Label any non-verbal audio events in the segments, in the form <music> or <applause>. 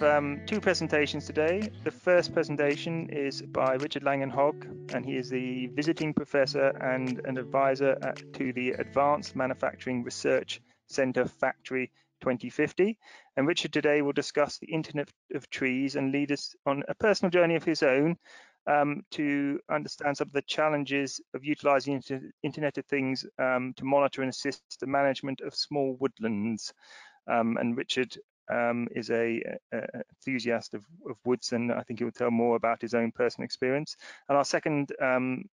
Have um, two presentations today. The first presentation is by Richard Lanyon-Hogg, and he is the visiting professor and an advisor at, to the Advanced Manufacturing Research Center Factory 2050. And Richard today will discuss the Internet of Trees and lead us on a personal journey of his own um, to understand some of the challenges of utilizing Internet of Things um, to monitor and assist the management of small woodlands. Um, and Richard um, is a, a enthusiast of, of, woods, and I think he will tell more about his own personal experience. And our second um,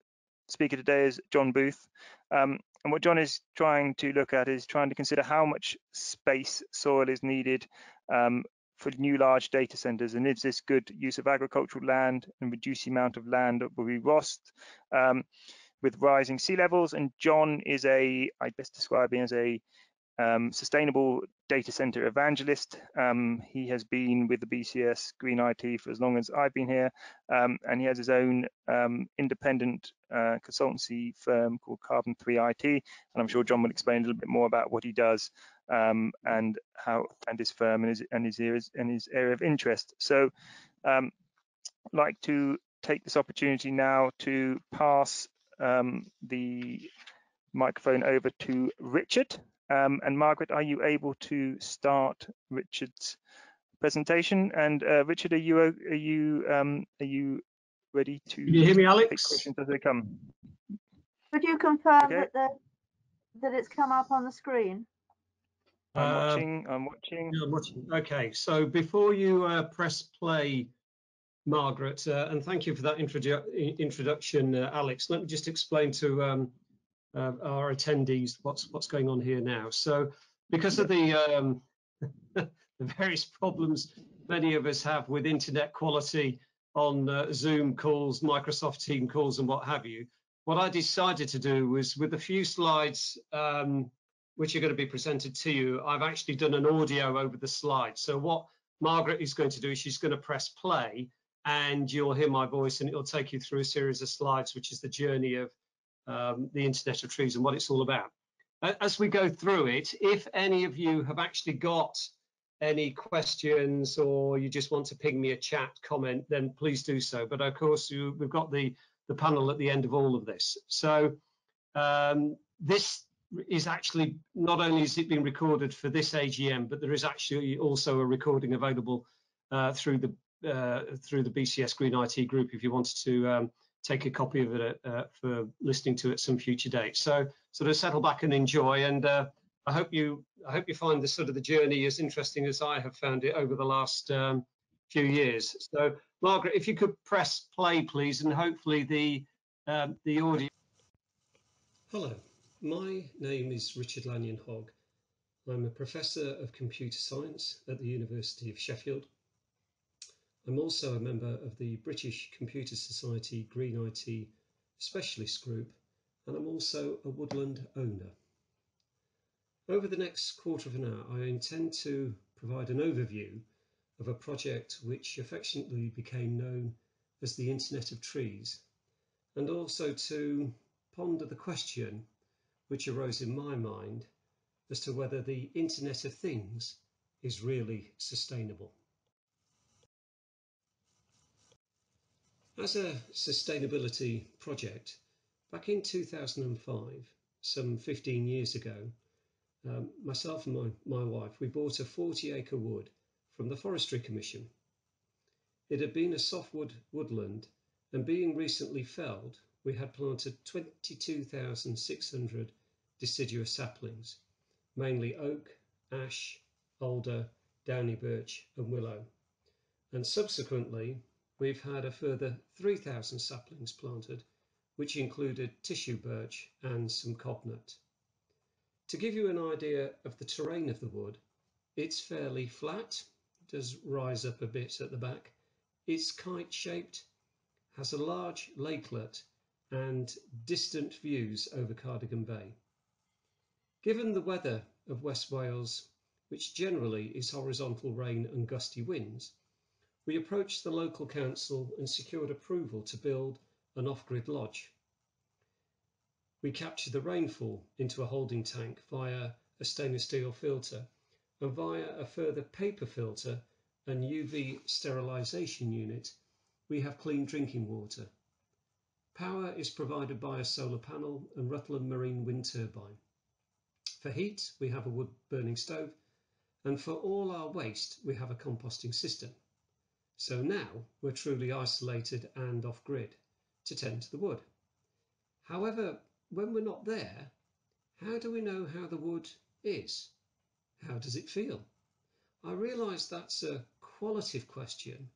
speaker today is John Booth. Um, and what John is trying to look at is trying to consider how much space soil is needed um, for new large data centers and is this good use of agricultural land and reduce the amount of land that will be lost um, with rising sea levels and John is a I best describe him as a um, sustainable data center evangelist. Um, he has been with the BCS Green IT for as long as I've been here, um, and he has his own um, independent uh, consultancy firm called Carbon 3 IT. And I'm sure John will explain a little bit more about what he does um, and how and his firm and his and his areas and his area of interest. So, um, like to take this opportunity now to pass the microphone over to Richard. Um, and Margaret, are you able to start Richard's presentation? And uh, Richard, are you are you um, are you ready to? Can you hear me, Alex? questions as they come. Could you confirm okay. that the that it's come up on the screen? I'm uh, watching. I'm watching. Yeah, I'm watching. Okay, so before you uh, press play, Margaret, uh, and thank you for that introdu introduction, uh, Alex. Let me just explain to um, uh, our attendees what's what's going on here now. So because of the um, <laughs> the various problems many of us have with internet quality on uh, Zoom calls, Microsoft Team calls, and what have you, what I decided to do was with a few slides um, which are going to be presented to you, I've actually done an audio over the slides. So what Margaret is going to do is she's going to press play and you'll hear my voice and it'll take you through a series of slides, which is the journey of um, the Internet of Trees and what it's all about. As we go through it, if any of you have actually got any questions or you just want to ping me a chat comment, then please do so. But of course, you, we've got the, the panel at the end of all of this. So um, this is actually, not only is it being recorded for this AGM, but there is actually also a recording available uh, through the uh, through the BCS Green IT group if you wanted to um, take a copy of it uh, for listening to at some future date. So sort of settle back and enjoy. And uh, I hope you I hope you find this sort of the journey as interesting as I have found it over the last um, few years. So Margaret, if you could press play, please, and hopefully the um, the audio. Hello, my name is Richard Lanyon Hogg. I'm a professor of computer science at the University of Sheffield I'm also a member of the British Computer Society Green IT Specialist Group and I'm also a woodland owner. Over the next quarter of an hour I intend to provide an overview of a project which affectionately became known as the Internet of Trees and also to ponder the question which arose in my mind as to whether the Internet of Things is really sustainable. As a sustainability project, back in 2005, some 15 years ago, um, myself and my, my wife, we bought a 40 acre wood from the Forestry Commission. It had been a softwood woodland and being recently felled, we had planted 22,600 deciduous saplings, mainly oak, ash, alder, downy birch and willow. And subsequently, we've had a further 3,000 saplings planted, which included tissue birch and some cobnut. To give you an idea of the terrain of the wood, it's fairly flat, does rise up a bit at the back. It's kite shaped, has a large lakelet and distant views over Cardigan Bay. Given the weather of West Wales, which generally is horizontal rain and gusty winds, we approached the local council and secured approval to build an off-grid lodge. We captured the rainfall into a holding tank via a stainless steel filter and via a further paper filter and UV sterilisation unit, we have clean drinking water. Power is provided by a solar panel and Rutland Marine wind turbine. For heat, we have a wood burning stove, and for all our waste, we have a composting system. So now we're truly isolated and off grid to tend to the wood. However, when we're not there, how do we know how the wood is? How does it feel? I realise that's a qualitative question,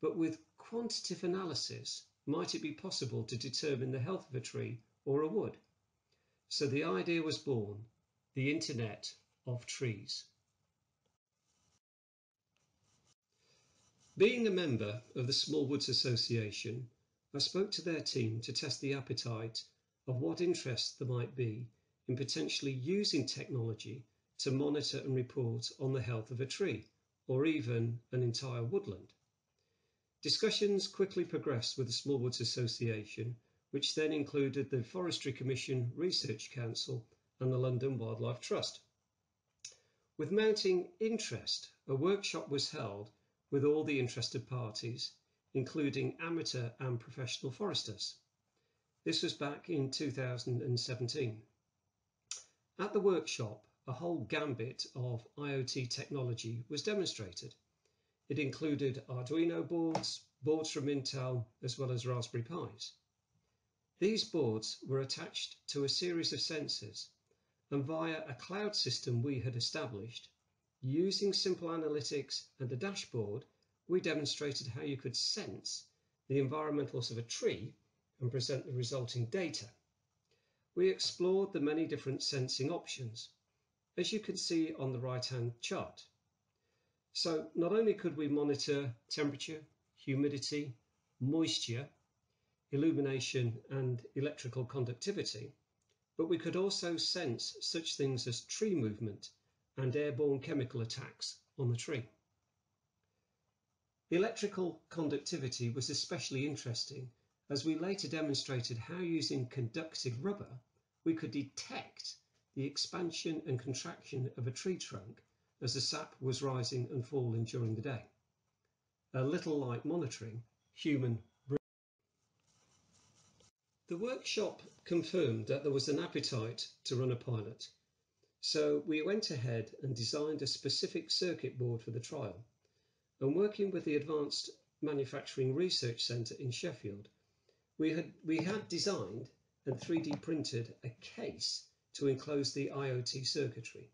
but with quantitative analysis, might it be possible to determine the health of a tree or a wood? So the idea was born, the Internet of Trees. Being a member of the Small Woods Association, I spoke to their team to test the appetite of what interest there might be in potentially using technology to monitor and report on the health of a tree or even an entire woodland. Discussions quickly progressed with the Small Woods Association, which then included the Forestry Commission Research Council and the London Wildlife Trust. With mounting interest, a workshop was held with all the interested parties, including amateur and professional foresters. This was back in 2017. At the workshop, a whole gambit of IoT technology was demonstrated. It included Arduino boards, boards from Intel, as well as Raspberry Pis. These boards were attached to a series of sensors and via a cloud system we had established, using simple analytics and a dashboard, we demonstrated how you could sense the environmentals of a tree and present the resulting data. We explored the many different sensing options, as you can see on the right-hand chart. So not only could we monitor temperature, humidity, moisture, illumination and electrical conductivity, but we could also sense such things as tree movement and airborne chemical attacks on the tree. Electrical conductivity was especially interesting as we later demonstrated how using conductive rubber we could detect the expansion and contraction of a tree trunk as the sap was rising and falling during the day. A little like monitoring human the workshop confirmed that there was an appetite to run a pilot, so we went ahead and designed a specific circuit board for the trial. And working with the Advanced Manufacturing Research Centre in Sheffield, we had, we had designed and 3D printed a case to enclose the IoT circuitry.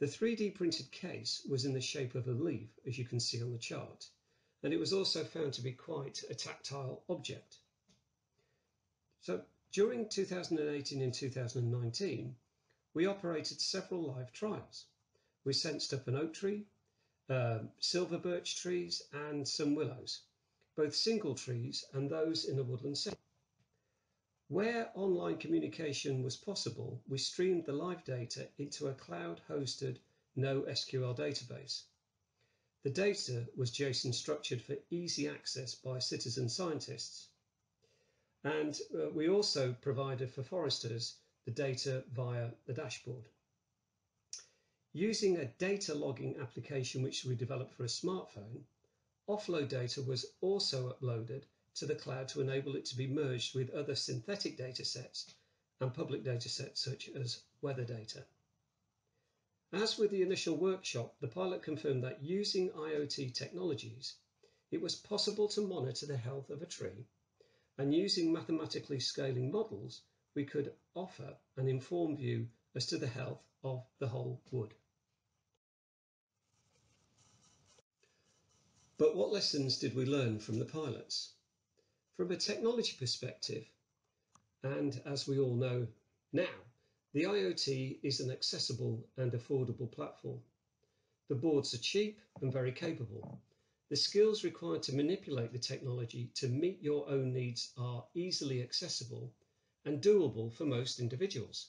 The 3D printed case was in the shape of a leaf, as you can see on the chart, and it was also found to be quite a tactile object. So during 2018 and 2019, we operated several live trials. We sensed up an oak tree, um, silver birch trees, and some willows, both single trees and those in a woodland setting. Where online communication was possible, we streamed the live data into a cloud-hosted NoSQL database. The data was JSON structured for easy access by citizen scientists. And uh, we also provided for foresters the data via the dashboard. Using a data logging application which we developed for a smartphone, offload data was also uploaded to the cloud to enable it to be merged with other synthetic data sets and public data sets such as weather data. As with the initial workshop, the pilot confirmed that using IoT technologies, it was possible to monitor the health of a tree and using mathematically scaling models, we could offer an informed view as to the health of the whole wood. But what lessons did we learn from the pilots? From a technology perspective, and as we all know now, the IoT is an accessible and affordable platform. The boards are cheap and very capable. The skills required to manipulate the technology to meet your own needs are easily accessible and doable for most individuals.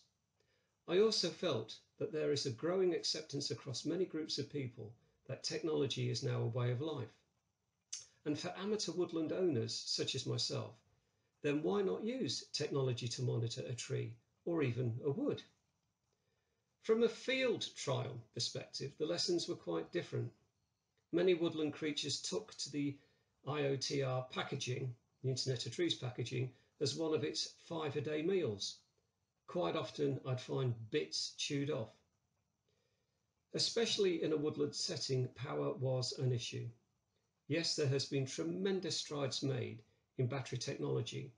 I also felt that there is a growing acceptance across many groups of people that technology is now a way of life. And for amateur woodland owners such as myself, then why not use technology to monitor a tree or even a wood? From a field trial perspective, the lessons were quite different. many woodland creatures took to the IOTR packaging, the Internet of Trees packaging, as one of its five a day meals. Quite often I'd find bits chewed off. Especially in a woodland setting, power was an issue. Yes, there has been tremendous strides made in battery technology,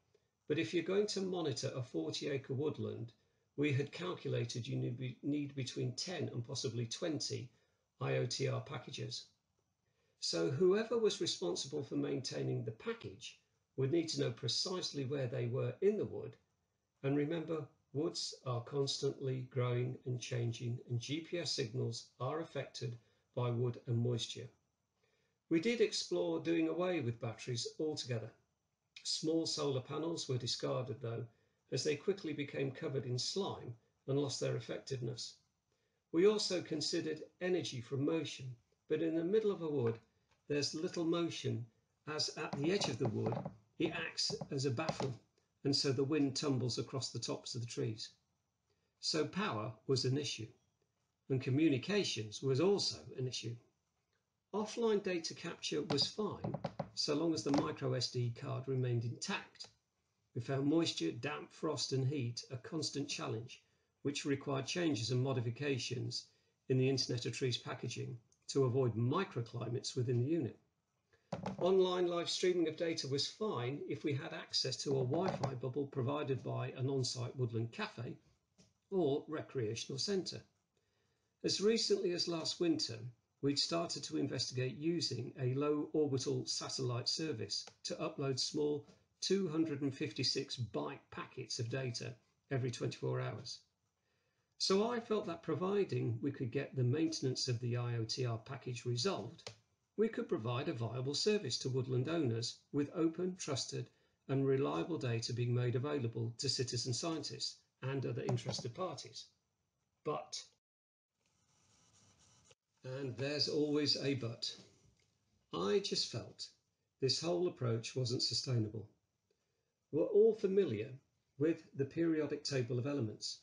but if you're going to monitor a 40 acre woodland, we had calculated you need between 10 and possibly 20 IOTR packages. So whoever was responsible for maintaining the package would need to know precisely where they were in the wood. And remember, woods are constantly growing and changing and GPS signals are affected by wood and moisture. We did explore doing away with batteries altogether. Small solar panels were discarded though, as they quickly became covered in slime and lost their effectiveness. We also considered energy from motion, but in the middle of a wood, there's little motion as at the edge of the wood, it acts as a baffle and so the wind tumbles across the tops of the trees. So power was an issue and communications was also an issue. Offline data capture was fine so long as the micro SD card remained intact. We found moisture, damp, frost and heat a constant challenge which required changes and modifications in the Internet of Trees packaging to avoid microclimates within the unit. Online live streaming of data was fine if we had access to a Wi-Fi bubble provided by an on-site woodland cafe or recreational centre. As recently as last winter, we'd started to investigate using a low orbital satellite service to upload small 256 byte packets of data every 24 hours. So I felt that providing we could get the maintenance of the IOTR package resolved, we could provide a viable service to woodland owners with open, trusted and reliable data being made available to citizen scientists and other interested parties. But, and there's always a but, I just felt this whole approach wasn't sustainable. We're all familiar with the periodic table of elements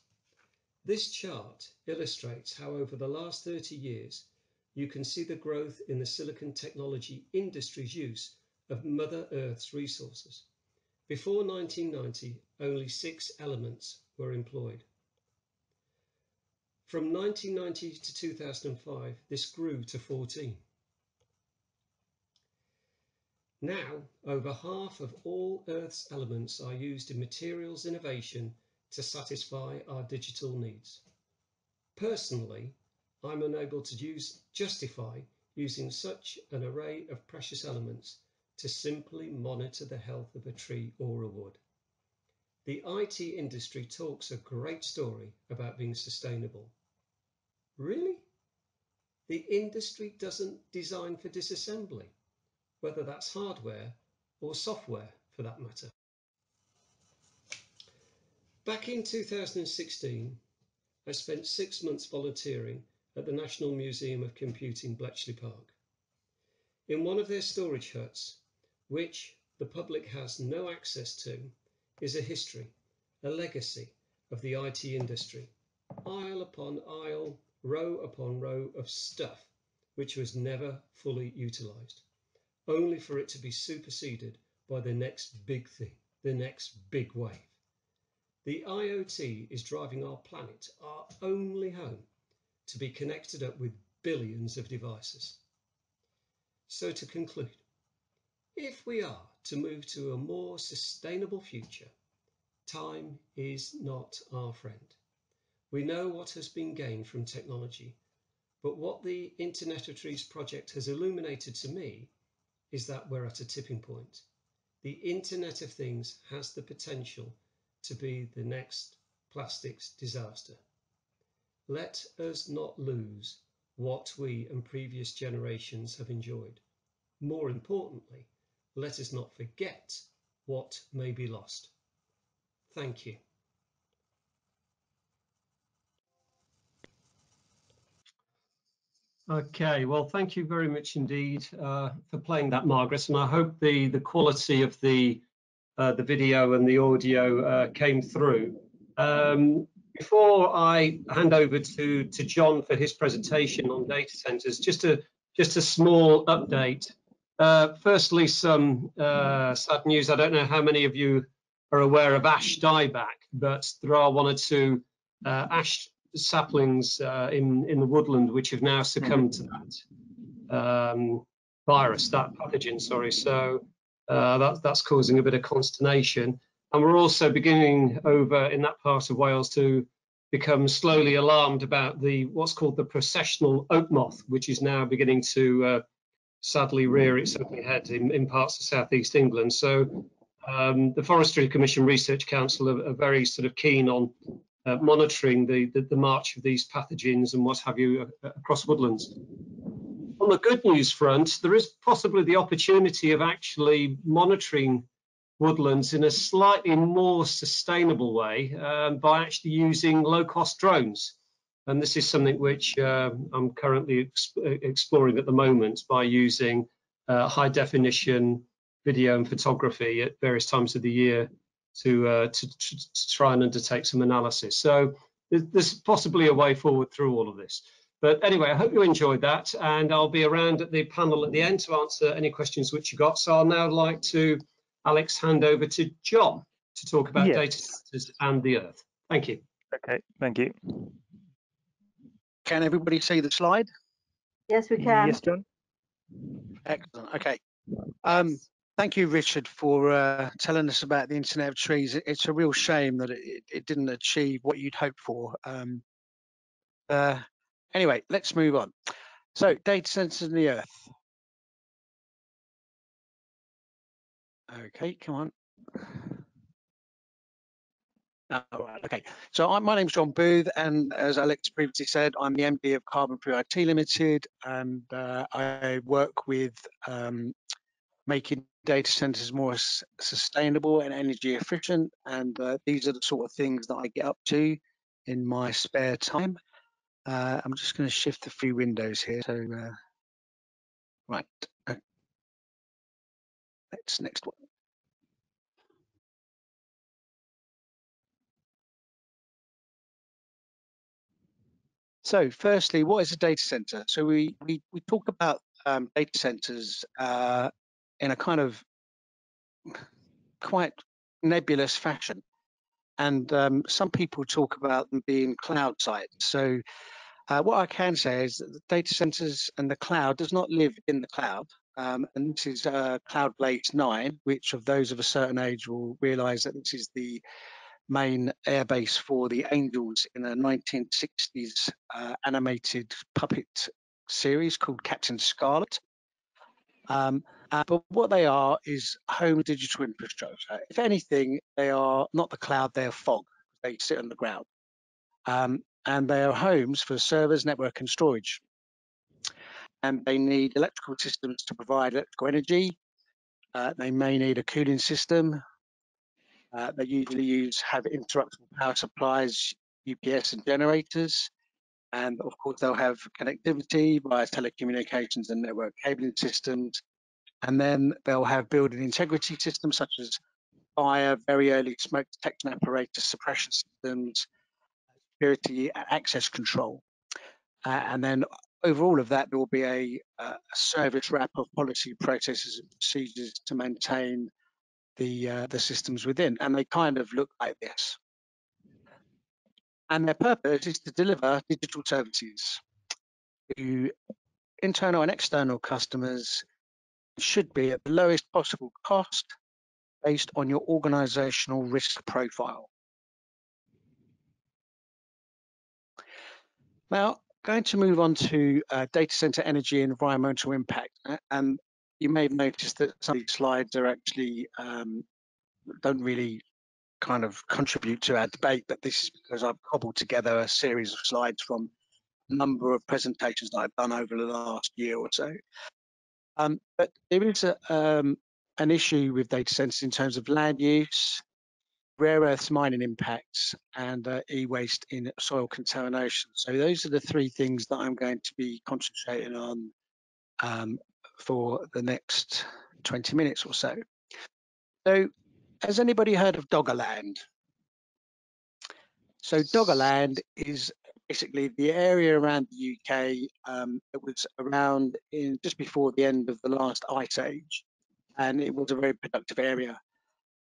this chart illustrates how over the last 30 years, you can see the growth in the silicon technology industry's use of Mother Earth's resources. Before 1990, only six elements were employed. From 1990 to 2005, this grew to 14. Now, over half of all Earth's elements are used in materials innovation to satisfy our digital needs. Personally, I'm unable to use, justify using such an array of precious elements to simply monitor the health of a tree or a wood. The IT industry talks a great story about being sustainable. Really? The industry doesn't design for disassembly, whether that's hardware or software for that matter. Back in 2016, I spent six months volunteering at the National Museum of Computing, Bletchley Park. In one of their storage huts, which the public has no access to, is a history, a legacy of the IT industry, aisle upon aisle, row upon row of stuff which was never fully utilised, only for it to be superseded by the next big thing, the next big wave. The IoT is driving our planet, our only home, to be connected up with billions of devices. So to conclude, if we are to move to a more sustainable future, time is not our friend. We know what has been gained from technology, but what the Internet of Trees project has illuminated to me is that we're at a tipping point. The Internet of Things has the potential to be the next plastics disaster. Let us not lose what we and previous generations have enjoyed. More importantly, let us not forget what may be lost. Thank you. Okay, well, thank you very much indeed uh, for playing that, Margaret, and I hope the, the quality of the uh, the video and the audio uh, came through. Um, before I hand over to, to John for his presentation on data centers, just to just a small update. Uh, firstly, some uh, sad news. I don't know how many of you are aware of ash dieback, but there are one or two uh, ash saplings uh, in in the woodland which have now succumbed to that um, virus, that pathogen. Sorry, so uh, that, that's causing a bit of consternation. And we're also beginning over in that part of Wales to become slowly alarmed about the what's called the processional oak moth, which is now beginning to uh, sadly rear its ugly head in, in parts of southeast England. So um, the Forestry Commission Research Council are, are very sort of keen on uh, monitoring the, the, the, march of these pathogens and what have you uh, across woodlands. On the good news front, there is possibly the opportunity of actually monitoring woodlands in a slightly more sustainable way um, by actually using low-cost drones. And this is something which uh, I'm currently exploring at the moment by using uh, high definition video and photography at various times of the year to, uh, to, to, try and undertake some analysis. So there's possibly a way forward through all of this. But anyway, I hope you enjoyed that, and I'll be around at the panel at the end to answer any questions which you got. So I'll now like to, Alex, hand over to John to talk about yes. data centers and the Earth. Thank you. Okay, thank you. Can everybody see the slide? Yes, we can. Yes, John. Excellent. Okay. Um, Thank you, Richard, for uh, telling us about the Internet of Trees. It's a real shame that it, it didn't achieve what you'd hoped for. Um, uh, anyway, let's move on. So, data centers in the Earth. Okay, come on. Okay. So I'm, my name's John Booth, and as Alex previously said, I'm the MD of Carbon 3 IT Limited, and uh, I work with um, making data centers more sustainable and energy efficient. And uh, these are the sort of things that I get up to in my spare time. Uh, I'm just going to shift the few windows here. So, uh, right. Let's next one. So firstly, what is a data center? So we, we, we talk about um, data centers uh, in a kind of quite nebulous fashion. And um, some people talk about them being cloud sites. So uh, what I can say is that the data centers and the cloud does not live in the cloud. Um, and this is uh, Cloud Blades 9, which of those of a certain age will realize that this is the main airbase for the Angels in a 1960s uh, animated puppet series called Captain Scarlet. Um, uh, but what they are is home digital infrastructure. If anything, they are not the cloud, they are fog. They sit on the ground. Um, and they are homes for servers, network, and storage. And they need electrical systems to provide electrical energy. Uh, they may need a cooling system. Uh, they usually use have interruptible power supplies, UPS, and generators. And of course, they'll have connectivity via telecommunications and network cabling systems. And then they'll have building integrity systems such as fire, very early smoke detection apparatus, suppression systems, security access control. Uh, and then over all of that, there will be a, a, service wrap of policy processes and procedures to maintain the uh, the systems within. And they kind of look like this and their purpose is to deliver digital services to internal and external customers should be at the lowest possible cost based on your organizational risk profile. Now, going to move on to uh, data center energy and environmental impact. And you may have noticed that some of these slides are actually um, don't really kind of contribute to our debate, but this is because I've cobbled together a series of slides from a number of presentations that I've done over the last year or so. Um, but there is a, um, an issue with data centers in terms of land use, rare earths mining impacts, and uh, e-waste in soil contamination. So those are the three things that I'm going to be concentrating on um, for the next 20 minutes or so. So has anybody heard of Doggerland? So Doggerland is basically the area around the UK um, it was around in just before the end of the last ice age, and it was a very productive area.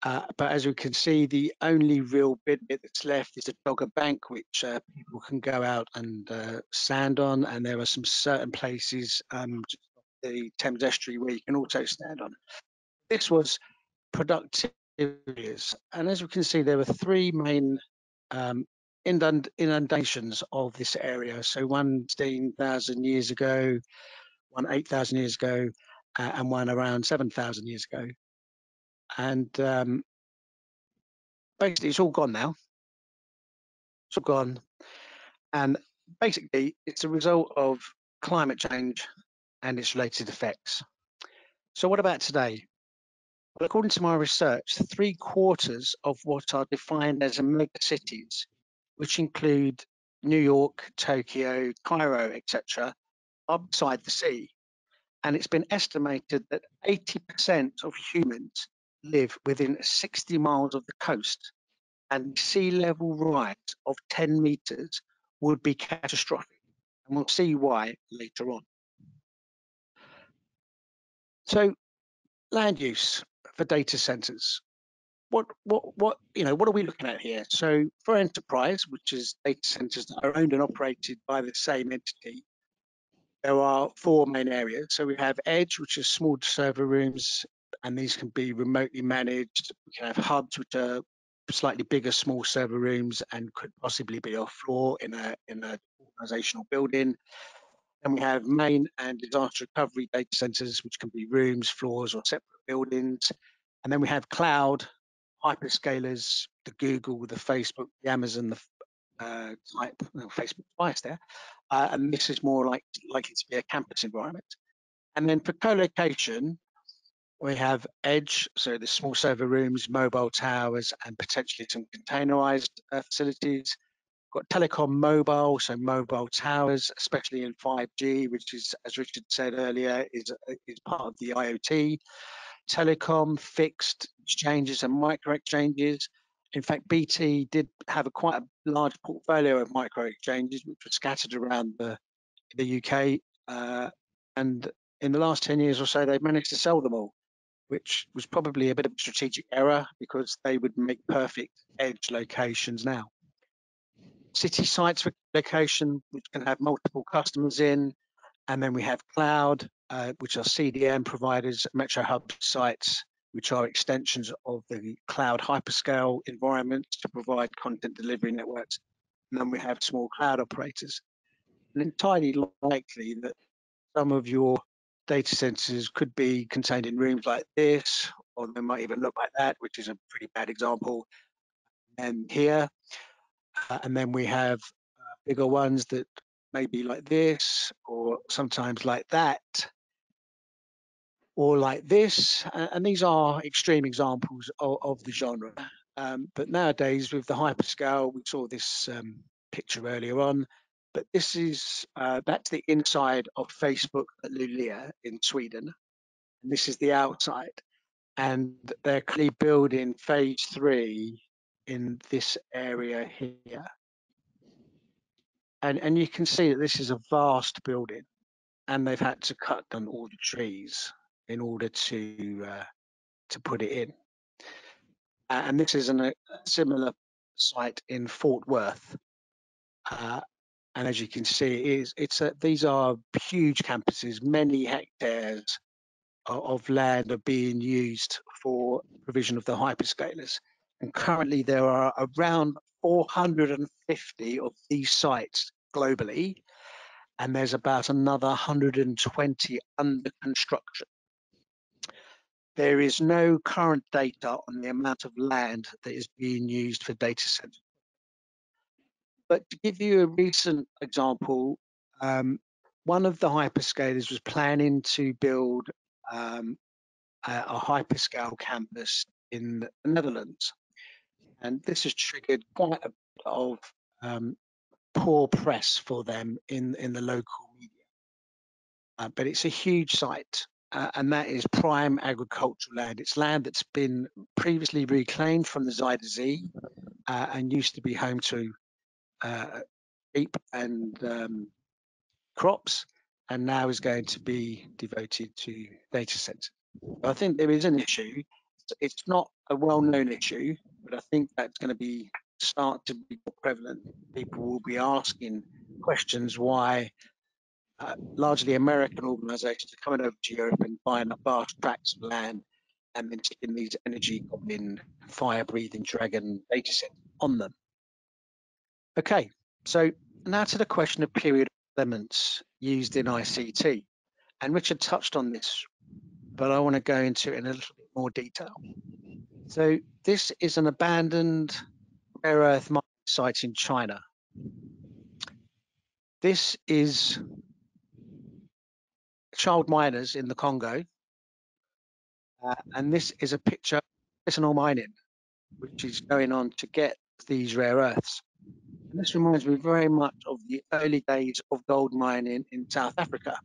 Uh, but as we can see, the only real bit that's left is the Dogger Bank, which uh, people can go out and uh, stand on, and there are some certain places, um, the Thames Estuary, where you can also stand on. This was productive areas, and as we can see, there were three main um, inundations of this area. So one 16,000 years ago, one 8,000 years ago, uh, and one around 7,000 years ago. And um, basically, it's all gone now. It's all gone. And basically, it's a result of climate change and its related effects. So, what about today? Well, according to my research, three quarters of what are defined as mega cities which include New York, Tokyo, Cairo, etc., are beside the sea. And it's been estimated that 80% of humans live within 60 miles of the coast, and sea level rise of 10 meters would be catastrophic. And we'll see why later on. So, land use for data centers what what what you know what are we looking at here? So for enterprise, which is data centers that are owned and operated by the same entity, there are four main areas. So we have edge, which is small server rooms, and these can be remotely managed. We can have hubs, which are slightly bigger, small server rooms, and could possibly be off floor in a in a organizational building. And we have main and disaster recovery data centers, which can be rooms, floors, or separate buildings. And then we have cloud, hyperscalers, the Google, the Facebook, the Amazon, the uh, type well, Facebook twice there, uh, and this is more like likely to be a campus environment. And then for co-location, we have edge, so the small server rooms, mobile towers, and potentially some containerized uh, facilities. Got telecom mobile, so mobile towers, especially in 5G, which is, as Richard said earlier, is, is part of the IoT telecom, fixed exchanges, and micro exchanges. In fact, BT did have a quite a large portfolio of micro exchanges, which were scattered around the the UK. Uh, and in the last 10 years or so, they've managed to sell them all, which was probably a bit of a strategic error because they would make perfect edge locations now. City sites for location, which can have multiple customers in, and then we have cloud, uh, which are CDN providers, Metro Hub sites, which are extensions of the cloud hyperscale environment to provide content delivery networks. And then we have small cloud operators. And entirely likely that some of your data centers could be contained in rooms like this, or they might even look like that, which is a pretty bad example. And here, uh, and then we have uh, bigger ones that may be like this, or sometimes like that or like this. And these are extreme examples of, of the genre. Um, but nowadays, with the hyperscale, we saw this um, picture earlier on. But this is uh, that's the inside of Facebook at Luleå in Sweden, and this is the outside. And they're currently building phase three in this area here. And and you can see that this is a vast building, and they've had to cut down all the trees in order to uh, to put it in. And this is an, a similar site in Fort Worth. Uh, and as you can see, it is, it's a, these are huge campuses, many hectares of, of land are being used for provision of the hyperscalers. And currently there are around 450 of these sites globally, and there's about another 120 under construction. There is no current data on the amount of land that is being used for data centers. But to give you a recent example, um, one of the hyperscalers was planning to build um, a, a, hyperscale campus in the Netherlands. And this has triggered quite a bit of um, poor press for them in, in the local media. Uh, but it's a huge site uh, and that is prime agricultural land. It's land that's been previously reclaimed from the Zuiderzee uh, and used to be home to uh, sheep and um, crops, and now is going to be devoted to data centers. I think there is an issue. It's not a well-known issue, but I think that's going to be start to be more prevalent. People will be asking questions why uh, largely American organizations are coming over to Europe and buying up vast tracts of land and then sticking these energy goblin fire breathing dragon data sets on them. Okay, so now to the question of period elements used in ICT. And Richard touched on this, but I want to go into it in a little bit more detail. So this is an abandoned rare earth mine site in China. This is child miners in the Congo. Uh, and this is a picture of artisanal mining, which is going on to get these rare earths. And this reminds me very much of the early days of gold mining in South Africa.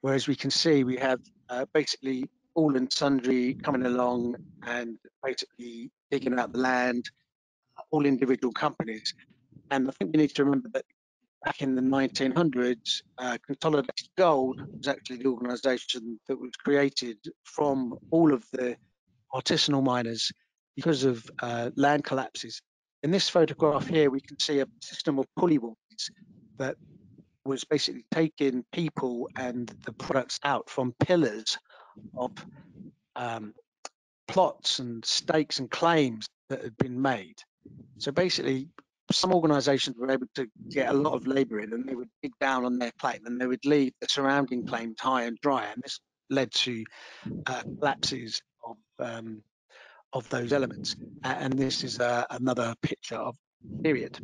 Whereas we can see we have uh, basically all and sundry coming along and basically digging out the land, all individual companies. And I think we need to remember that back in the 1900s, uh, Consolidated Gold was actually the organization that was created from all of the artisanal miners because of uh, land collapses. In this photograph here, we can see a system of pulley buoys that was basically taking people and the products out from pillars of um, plots and stakes and claims that had been made. So basically, some organisations were able to get a lot of labour in, and they would dig down on their claim, and they would leave the surrounding claims high and dry, and this led to uh, collapses of um, of those elements. And this is uh, another picture of period.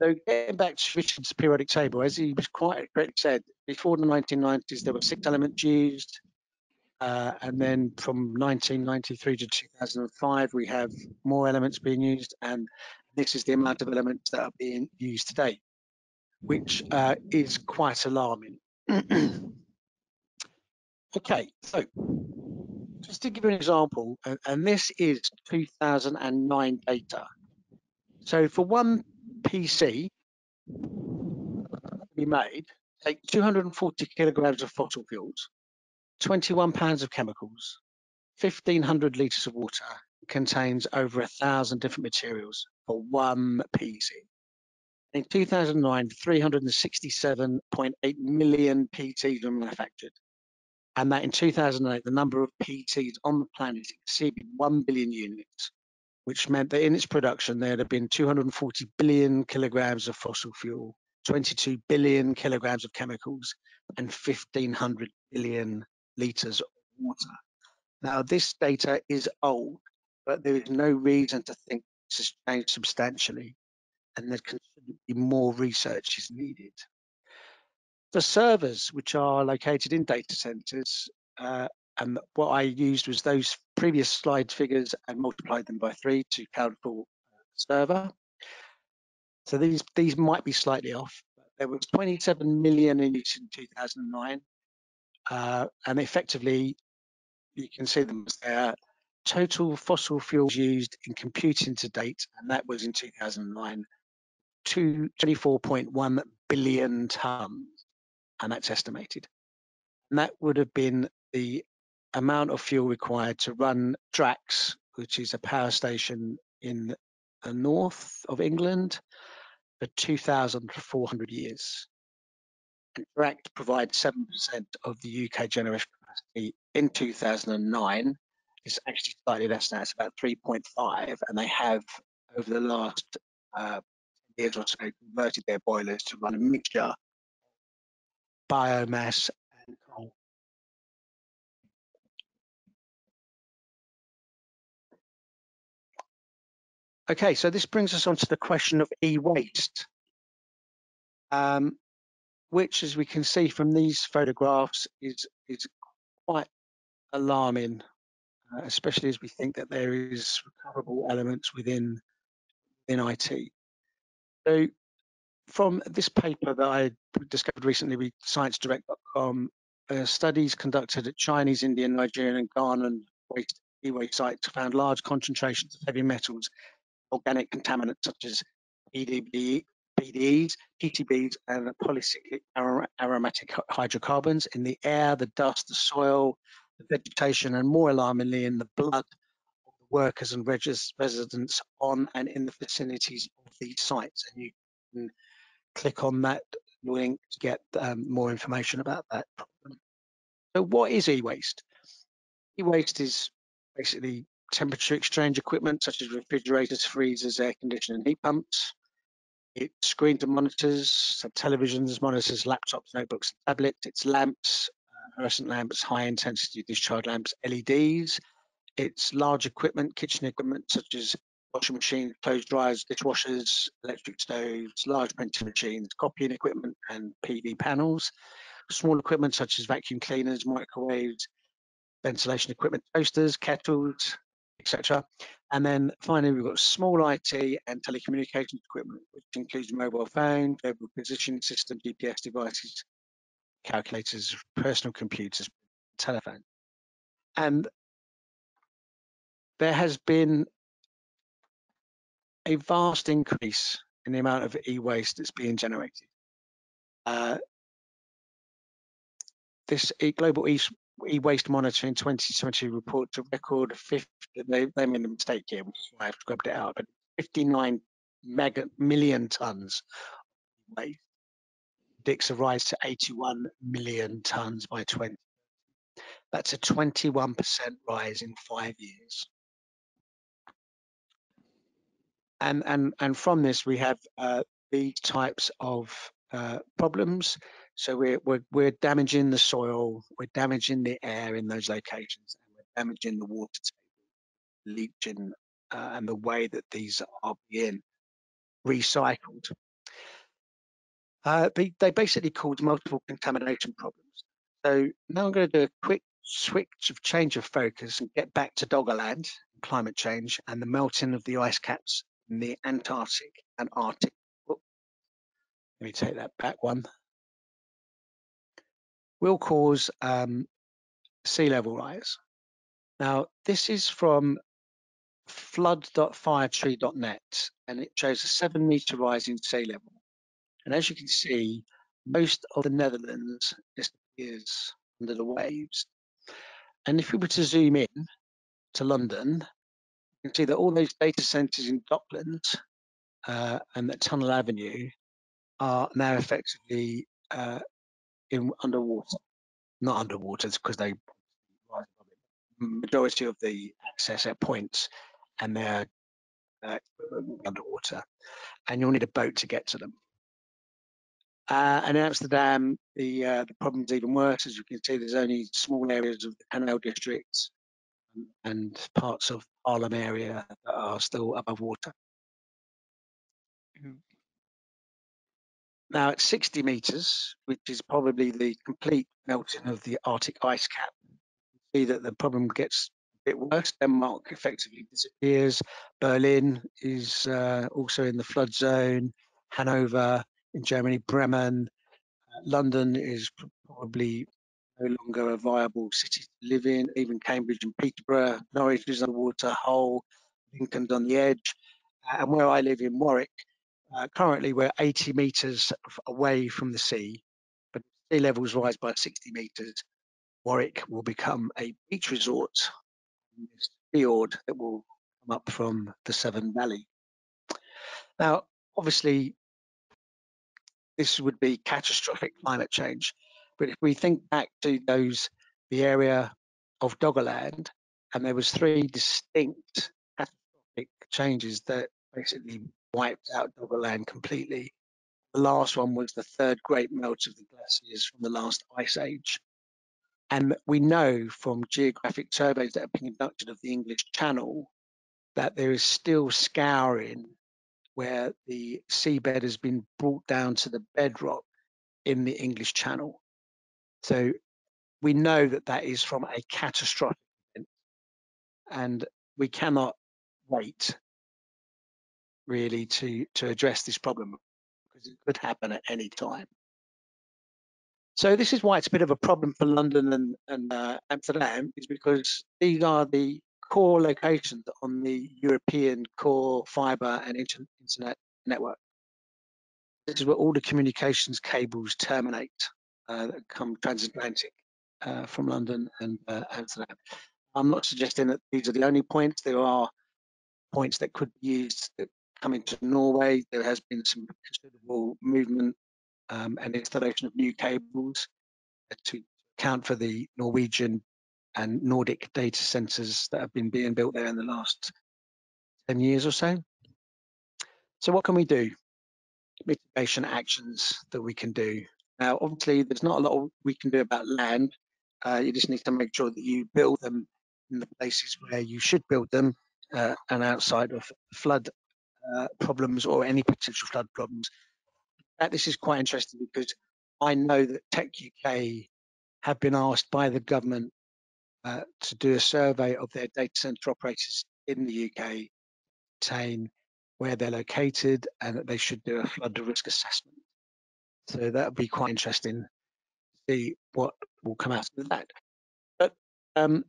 So getting back to Richard's periodic table, as he was quite correctly said, before the 1990s there were six elements used, uh, and then from 1993 to 2005 we have more elements being used, and this is the amount of elements that are being used today, which uh, is quite alarming. <clears throat> okay, so just to give you an example, and, and this is 2009 data. So for one PC be made, take 240 kilograms of fossil fuels, 21 pounds of chemicals, 1500 litres of water, contains over a thousand different materials for one PC. In 2009, 367.8 million PCs were manufactured. And that in 2008, the number of PCs on the planet exceeded 1 billion units, which meant that in its production, there had been 240 billion kilograms of fossil fuel, 22 billion kilograms of chemicals, and 1,500 billion litres of water. Now, this data is old, but there is no reason to think this has changed substantially, and there can be more research is needed. The servers, which are located in data centers, uh, and what I used was those previous slide figures and multiplied them by three to count for server. So these these might be slightly off. There was 27 million in use in 2009, uh, and effectively you can see them there total fossil fuels used in computing to date, and that was in 2009, to 24.1 billion tons, and that's estimated. And that would have been the amount of fuel required to run Drax, which is a power station in the north of England, for 2,400 years. And Drax provides 7% of the UK generation capacity in 2009 It's actually slightly less now. It's about 3.5, and they have over the last uh, years or so converted their boilers to run a mixture biomass and coal. Okay, so this brings us on to the question of e-waste, um, which, as we can see from these photographs, is is quite alarming uh, especially as we think that there is recoverable elements within within IT. So from this paper that I discovered recently with ScienceDirect.com, uh, studies conducted at Chinese, Indian, Nigerian, and Ghanaian waste e-waste sites found large concentrations of heavy metals, organic contaminants such as PDB, PDEs, PCBs, and polycyclic aromatic hydrocarbons in the air, the dust, the soil, the vegetation, and more alarmingly, in the blood of the workers and residents on and in the vicinities of these sites. And you can click on that link to get um, more information about that problem. So what is e-waste? E-waste is basically temperature exchange equipment such as refrigerators, freezers, air conditioning, heat pumps. It's screens and monitors, so televisions, monitors, laptops, notebooks, tablets. It's lamps, uh, fluorescent lamps, high intensity discharge lamps, LEDs. It's large equipment, kitchen equipment such as washing machines, clothes dryers, dishwashers, electric stoves, large printing machines, copying equipment, and PV panels. Small equipment such as vacuum cleaners, microwaves, ventilation equipment, toasters, kettles, etc. And then finally, we've got small IT and telecommunications equipment, which includes mobile phone, global positioning system, GPS devices, calculators, personal computers, telephone. And there has been a vast increase in the amount of e-waste that's being generated. Uh, this global e-waste monitoring 2020 report to record 50, they, they made a mistake here, I've scrubbed it out, but 59 mega million tons of waste predicts a rise to 81 million tons by 20. That's a 21% rise in five years. And, and, and from this, we have uh, these types of uh, problems. So we're, we're, we're damaging the soil, we're damaging the air in those locations, and we're damaging the water table, leaching, uh, and the way that these are being recycled. Uh, they basically cause multiple contamination problems. So now I'm going to do a quick switch of change of focus and get back to Doggerland, climate change, and the melting of the ice caps in the Antarctic and Arctic. Let me take that back one will cause um, sea level rise. Now, this is from flood.firetree.net and it shows a seven meter rise in sea level. And as you can see, most of the Netherlands disappears under the waves. And if we were to zoom in to London, you can see that all those data centers in Docklands uh, and that Tunnel Avenue are now effectively uh, in underwater, not underwater because they. Majority of the access at points and they're uh, underwater, and you'll need a boat to get to them. Uh, and in Amsterdam, the uh, the problem's even worse. As you can see, there's only small areas of the Canal District and parts of Haarlem area that are still above water. Now, at 60 meters, which is probably the complete melting of the Arctic ice cap, see that the problem gets a bit worse. Denmark effectively disappears. Berlin is uh, also in the flood zone. Hanover in Germany, Bremen. Uh, London is probably no longer a viable city to live in. Even Cambridge and Peterborough. Norwich is underwater. Hull, Lincoln's on the edge. Uh, and where I live in Warwick, uh, currently, we're 80 metres away from the sea, but sea levels rise by 60 metres. Warwick will become a beach resort in this fjord that will come up from the Severn Valley. Now, obviously, this would be catastrophic climate change. But if we think back to those, the area of Doggerland, and there was three distinct catastrophic changes that basically wiped out Doggerland completely. The last one was the third great melt of the glaciers from the last ice age. And we know from geographic surveys that have been conducted of the English Channel that there is still scouring where the seabed has been brought down to the bedrock in the English Channel. So we know that that is from a catastrophic event and we cannot wait really to to address this problem because it could happen at any time. So this is why it's a bit of a problem for London and, and uh, Amsterdam is because these are the core locations on the European core fiber and internet network. this is where all the communications cables terminate that come transatlantic uh, from London and uh, Amsterdam. I'm not suggesting that these are the only points. There are points that could be used that come into Norway. There has been some considerable movement um, and installation of new cables to account for the Norwegian and Nordic data centers that have been being built there in the last 10 years or so. So what can we do? Mitigation actions that we can do. Now, obviously, there's not a lot we can do about land. Uh, you just need to make sure that you build them in the places where you should build them uh, and outside of flood uh, problems or any potential flood problems. this is quite interesting because I know that Tech UK have been asked by the government uh, to do a survey of their data center operators in the UK, saying where they're located and that they should do a flood risk assessment. So that would be quite interesting to see what will come out of that. But um,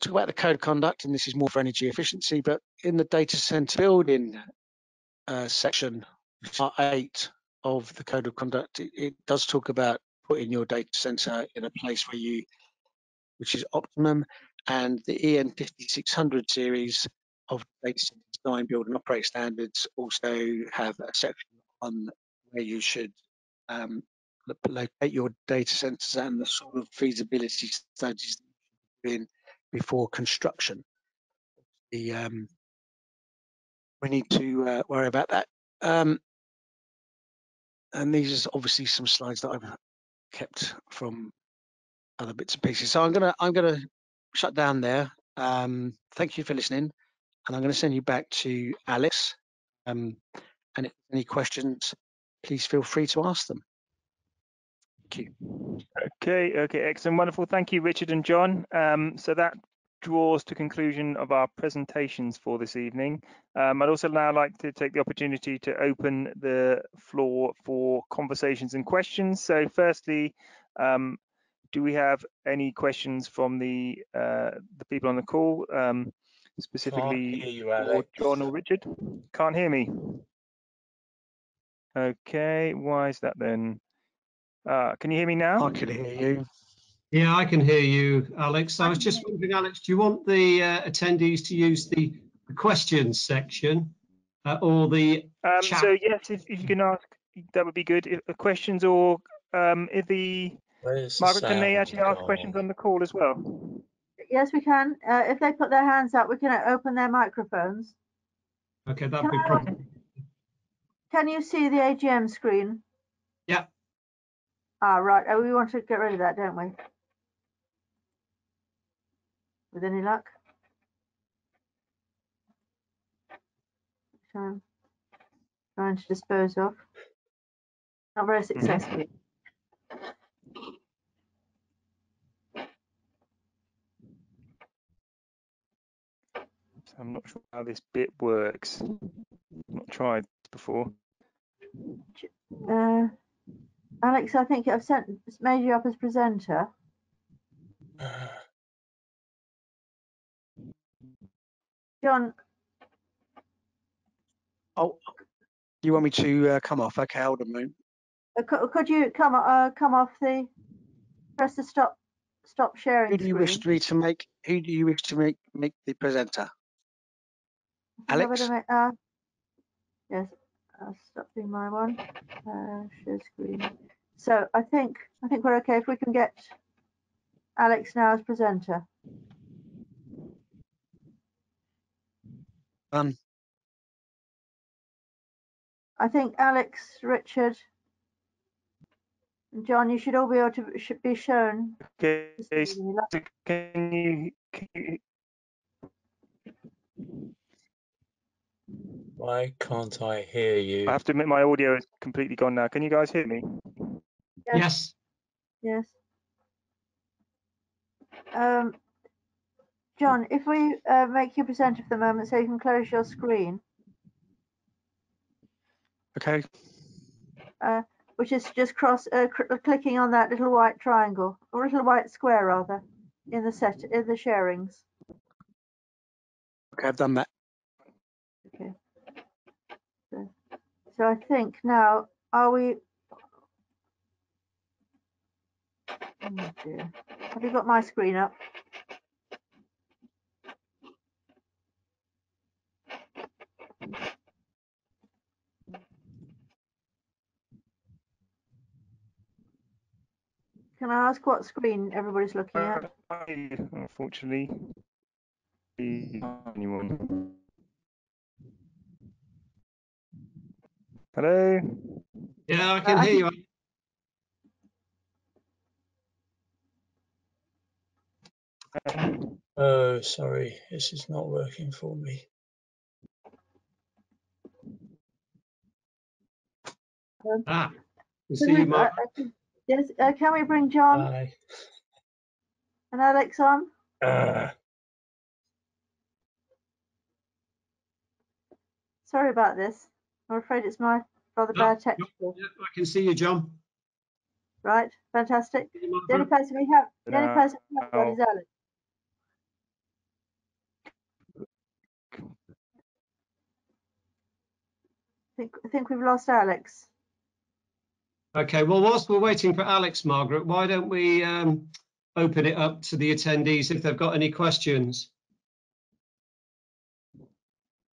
talk about the code of conduct, and this is more for energy efficiency, but in the data center building uh, section, part eight of the code of conduct, it, it does talk about putting your data center in a place where you, which is optimum, and the EN 5600 series of data center design, build and operate standards also have a section on where you should um, locate your data centers and the sort of feasibility studies in before construction. The um, we need to uh, worry about that. Um, and these are obviously some slides that I've kept from other bits and pieces. So I'm gonna I'm gonna shut down there. Um, thank you for listening, and I'm going to send you back to Alex. Um, and if any questions, please feel free to ask them. Thank you. Okay, okay, excellent, wonderful. Thank you, Richard and John. Um, so that draws to conclusion of our presentations for this evening. Um, I'd also now like to take the opportunity to open the floor for conversations and questions. So firstly, um, do we have any questions from the uh, the people on the call, um, specifically you, for John or Richard? Can't hear me. Okay, why is that then? Uh, can you hear me now? I can hear you. Yeah, I can hear you, Alex. I was just wondering, Alex, do you want the uh, attendees to use the, the questions section uh, or the um, chat? So yes, if, if, you can ask, that would be good. If, uh, questions or um, if the Margaret, can they actually ask questions on the call as well? Yes, we can. Uh, if they put their hands up, we can open their microphones. Okay, that'd be problem. Can you see the AGM screen? Yeah. Ah, right. Oh, we want to get rid of that, don't we? With any luck? So, trying to dispose of. Not very Mm-hmm. successfully. I'm not sure how this bit works. Not tried before. Uh, Alex, I think I've sent made you up as presenter. John, Oh, you want me to uh, come off? Okay, hold a moment. uh, could, you come uh, come off the press the stop stop sharing Who do you screen? wish me to make? Who do you wish to make make the presenter? Alex? uh, yes, I'll stop doing my one. Uh, share screen. So I think I think we're okay if we can get Alex now as presenter. Done. I think Alex, Richard, and John, you should all be able to should be shown. Okay, so can you, can you Why can't I hear you? I have to admit my audio is completely gone now. Can you guys hear me? Yes. Yes. Um, John, if we uh, make you presenter for the moment so you can close your screen, Okay. uh, which is just cross uh, cr- clicking on that little white triangle or little white square rather in the set in the sharings. Okay, I've done that. Okay. So, So I think now, are we? Oh dear. Have you got my screen up? Can I ask what screen everybody's looking at? Uh, I, unfortunately, anyone. Hello. Yeah, I can I hear you. Oh, sorry, this is not working for me. Ah, you see we- Mark. uh, uh, Yes, uh, can we bring John Hi. and Alex on? Uh, Sorry about this. I'm afraid it's my rather No, bad technical. Yeah, I can see you, John. Right, fantastic. Can you, The only person we have, the only No. person we have got is Alex. I think, I think we've lost Alex. Okay, well, whilst we're waiting for Alex, Margaret, why don't we um, open it up to the attendees if they've got any questions?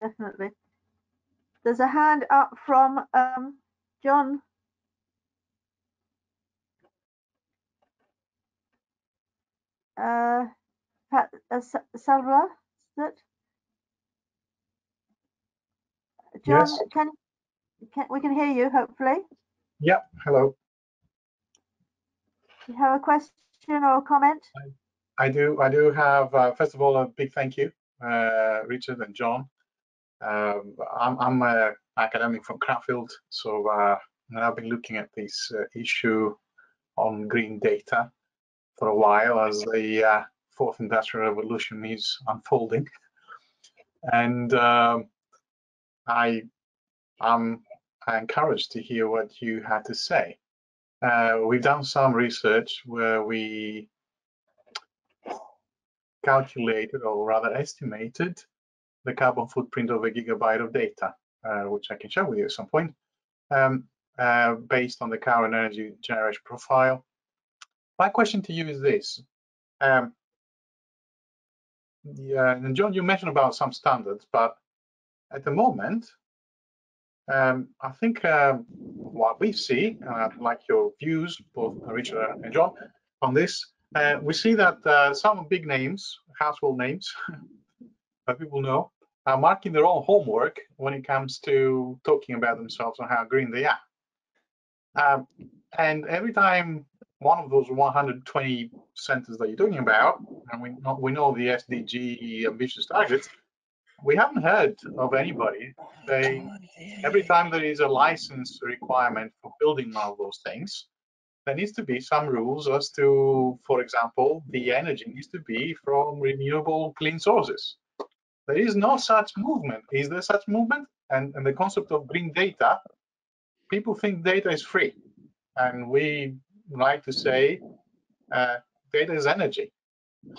Definitely. There's a hand up from um, John. Uh, Pat, uh, Salva, is it? John, Yes. can, can, we can hear you, hopefully. Yep, hello. Do you have a question or a comment? I do I do have uh, first of all a big thank you, uh, Richard and John. Um, I'm I'm an academic from Cranfield, so uh, I've been looking at this uh, issue on green data for a while as the uh, fourth industrial revolution is unfolding, and um, I am encouraged to hear what you had to say. Uh, we've done some research where we calculated or rather estimated the carbon footprint of a gigabyte of data, uh, which I can share with you at some point, um, uh, based on the current energy generation profile. My question to you is this. Um, yeah, and John, you mentioned about some standards, but at the moment, um, I think um, what we see, and I'd like your views, both Richard and John, on this, uh, we see that uh, some big names, household names <laughs> that people know, are marking their own homework when it comes to talking about themselves and how green they are. Um, and every time one of those 120 centers that you're talking about, and we know, we know the SDG ambitious targets, we haven't heard of anybody saying every time there is a license requirement for building one of those things, there needs to be some rules as to, for example, the energy needs to be from renewable clean sources. There is no such movement. Is there such movement? And, and the concept of green data, people think data is free. And we like to say uh, data is energy.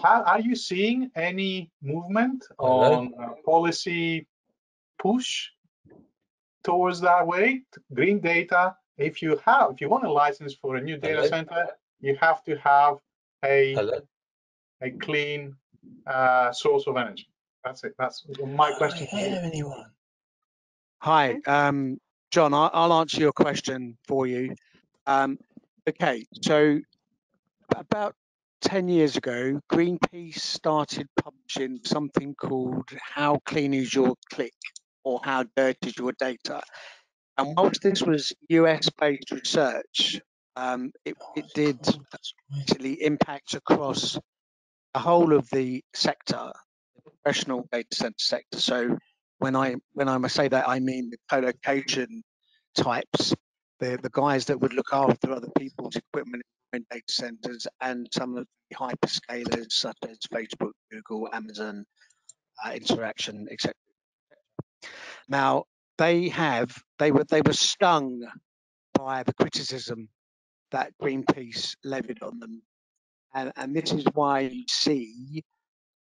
How, are you seeing any movement on uh, policy push towards that way? Green data, if you have, if you want a license for a new data Hello? center, you have to have a, hello. a clean uh, source of energy. That's it. That's my Can't question. to you. anyone. Hi, um, John, I- I'll answer your question for you. Um, okay, so about 10 years ago, Greenpeace started publishing something called How Clean is Your Click or How Dirty is Your Data? And whilst this was US based research, um, it, Oh, it did cold, that's why. actually impact across the whole of the sector, the professional data center sector. So when I when I say that, I mean the co-location types, the the guys that would look after other people's equipment in data centers, and some of the hyperscalers such as Facebook, Google, Amazon, uh, Interxion, etc. Now they have they were they were stung by the criticism that Greenpeace levied on them and, and this is why you see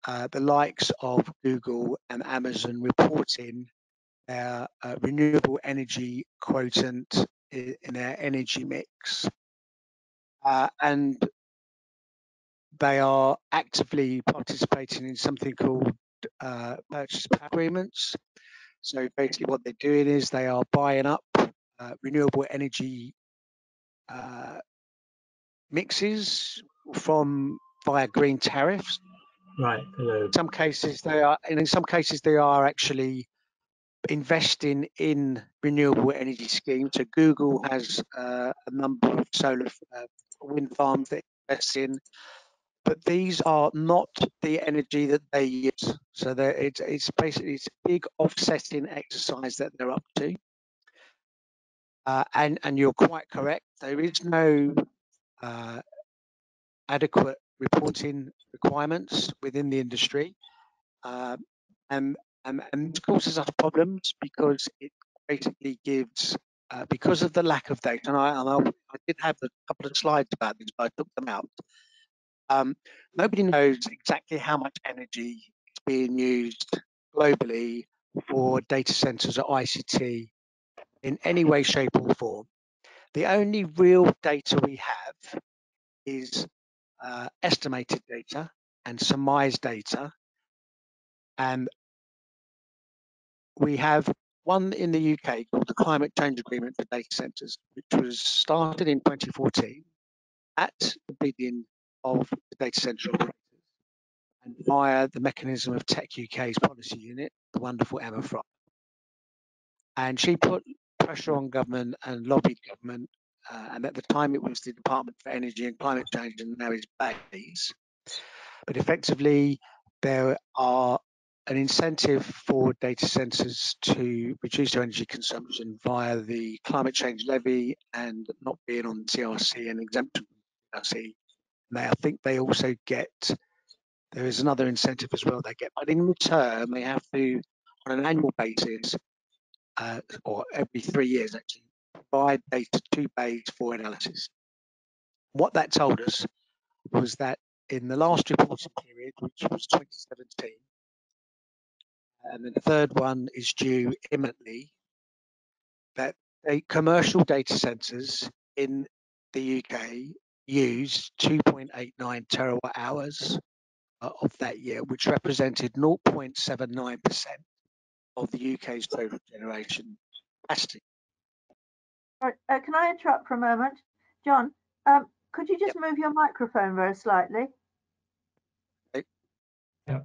uh, the likes of Google and Amazon reporting their uh, renewable energy quotient in, their energy mix. Uh, and they are actively participating in something called uh, purchase agreements. So basically, what they're doing is they are buying up uh, renewable energy mixes from via green tariffs. Right. Hello. In some cases, they are, and in some cases, they are actually investing in renewable energy schemes. So Google has uh, a number of solar uh, wind farms that invest in but these are not the energy that they use. So it's, it's basically it's a big offsetting exercise that they're up to. Uh, and, and you're quite correct. There is no uh, adequate reporting requirements within the industry. Uh, and, and, and this causes us problems because it basically gives, uh, because of the lack of data, and I, and I, I did have a couple of slides about this, but I took them out. Um, nobody knows exactly how much energy is being used globally for data centers or ICT in any way, shape, or form. The only real data we have is uh, estimated data and surmised data. And we have one in the UK called the Climate Change Agreement for Data Centres, which was started in 2014 at the bidding of the data center operators and via the mechanism of Tech UK's policy unit, the wonderful Emma Fryer. And she put pressure on government and lobbied government. Uh, and at the time, it was the Department for Energy and Climate Change, and now it's BEIS. But effectively, there are an incentive for data centers to reduce their energy consumption via the climate change levy and not being on CRC and exemption from CRC they, I think they also get, there is another incentive as well they get, but in return, they have to, on an annual basis, uh, or every three years actually, provide data to BEIS for analysis. What that told us was that in the last reporting period, which was 2017, and then the third one is due imminently, that the commercial data centers in the UK used 2.89 terawatt hours uh, of that year, which represented 0.79% of the UK's total generation capacity. Right, uh, can I interrupt for a moment? John, um, could you just yep. move your microphone very slightly? Okay. Yeah.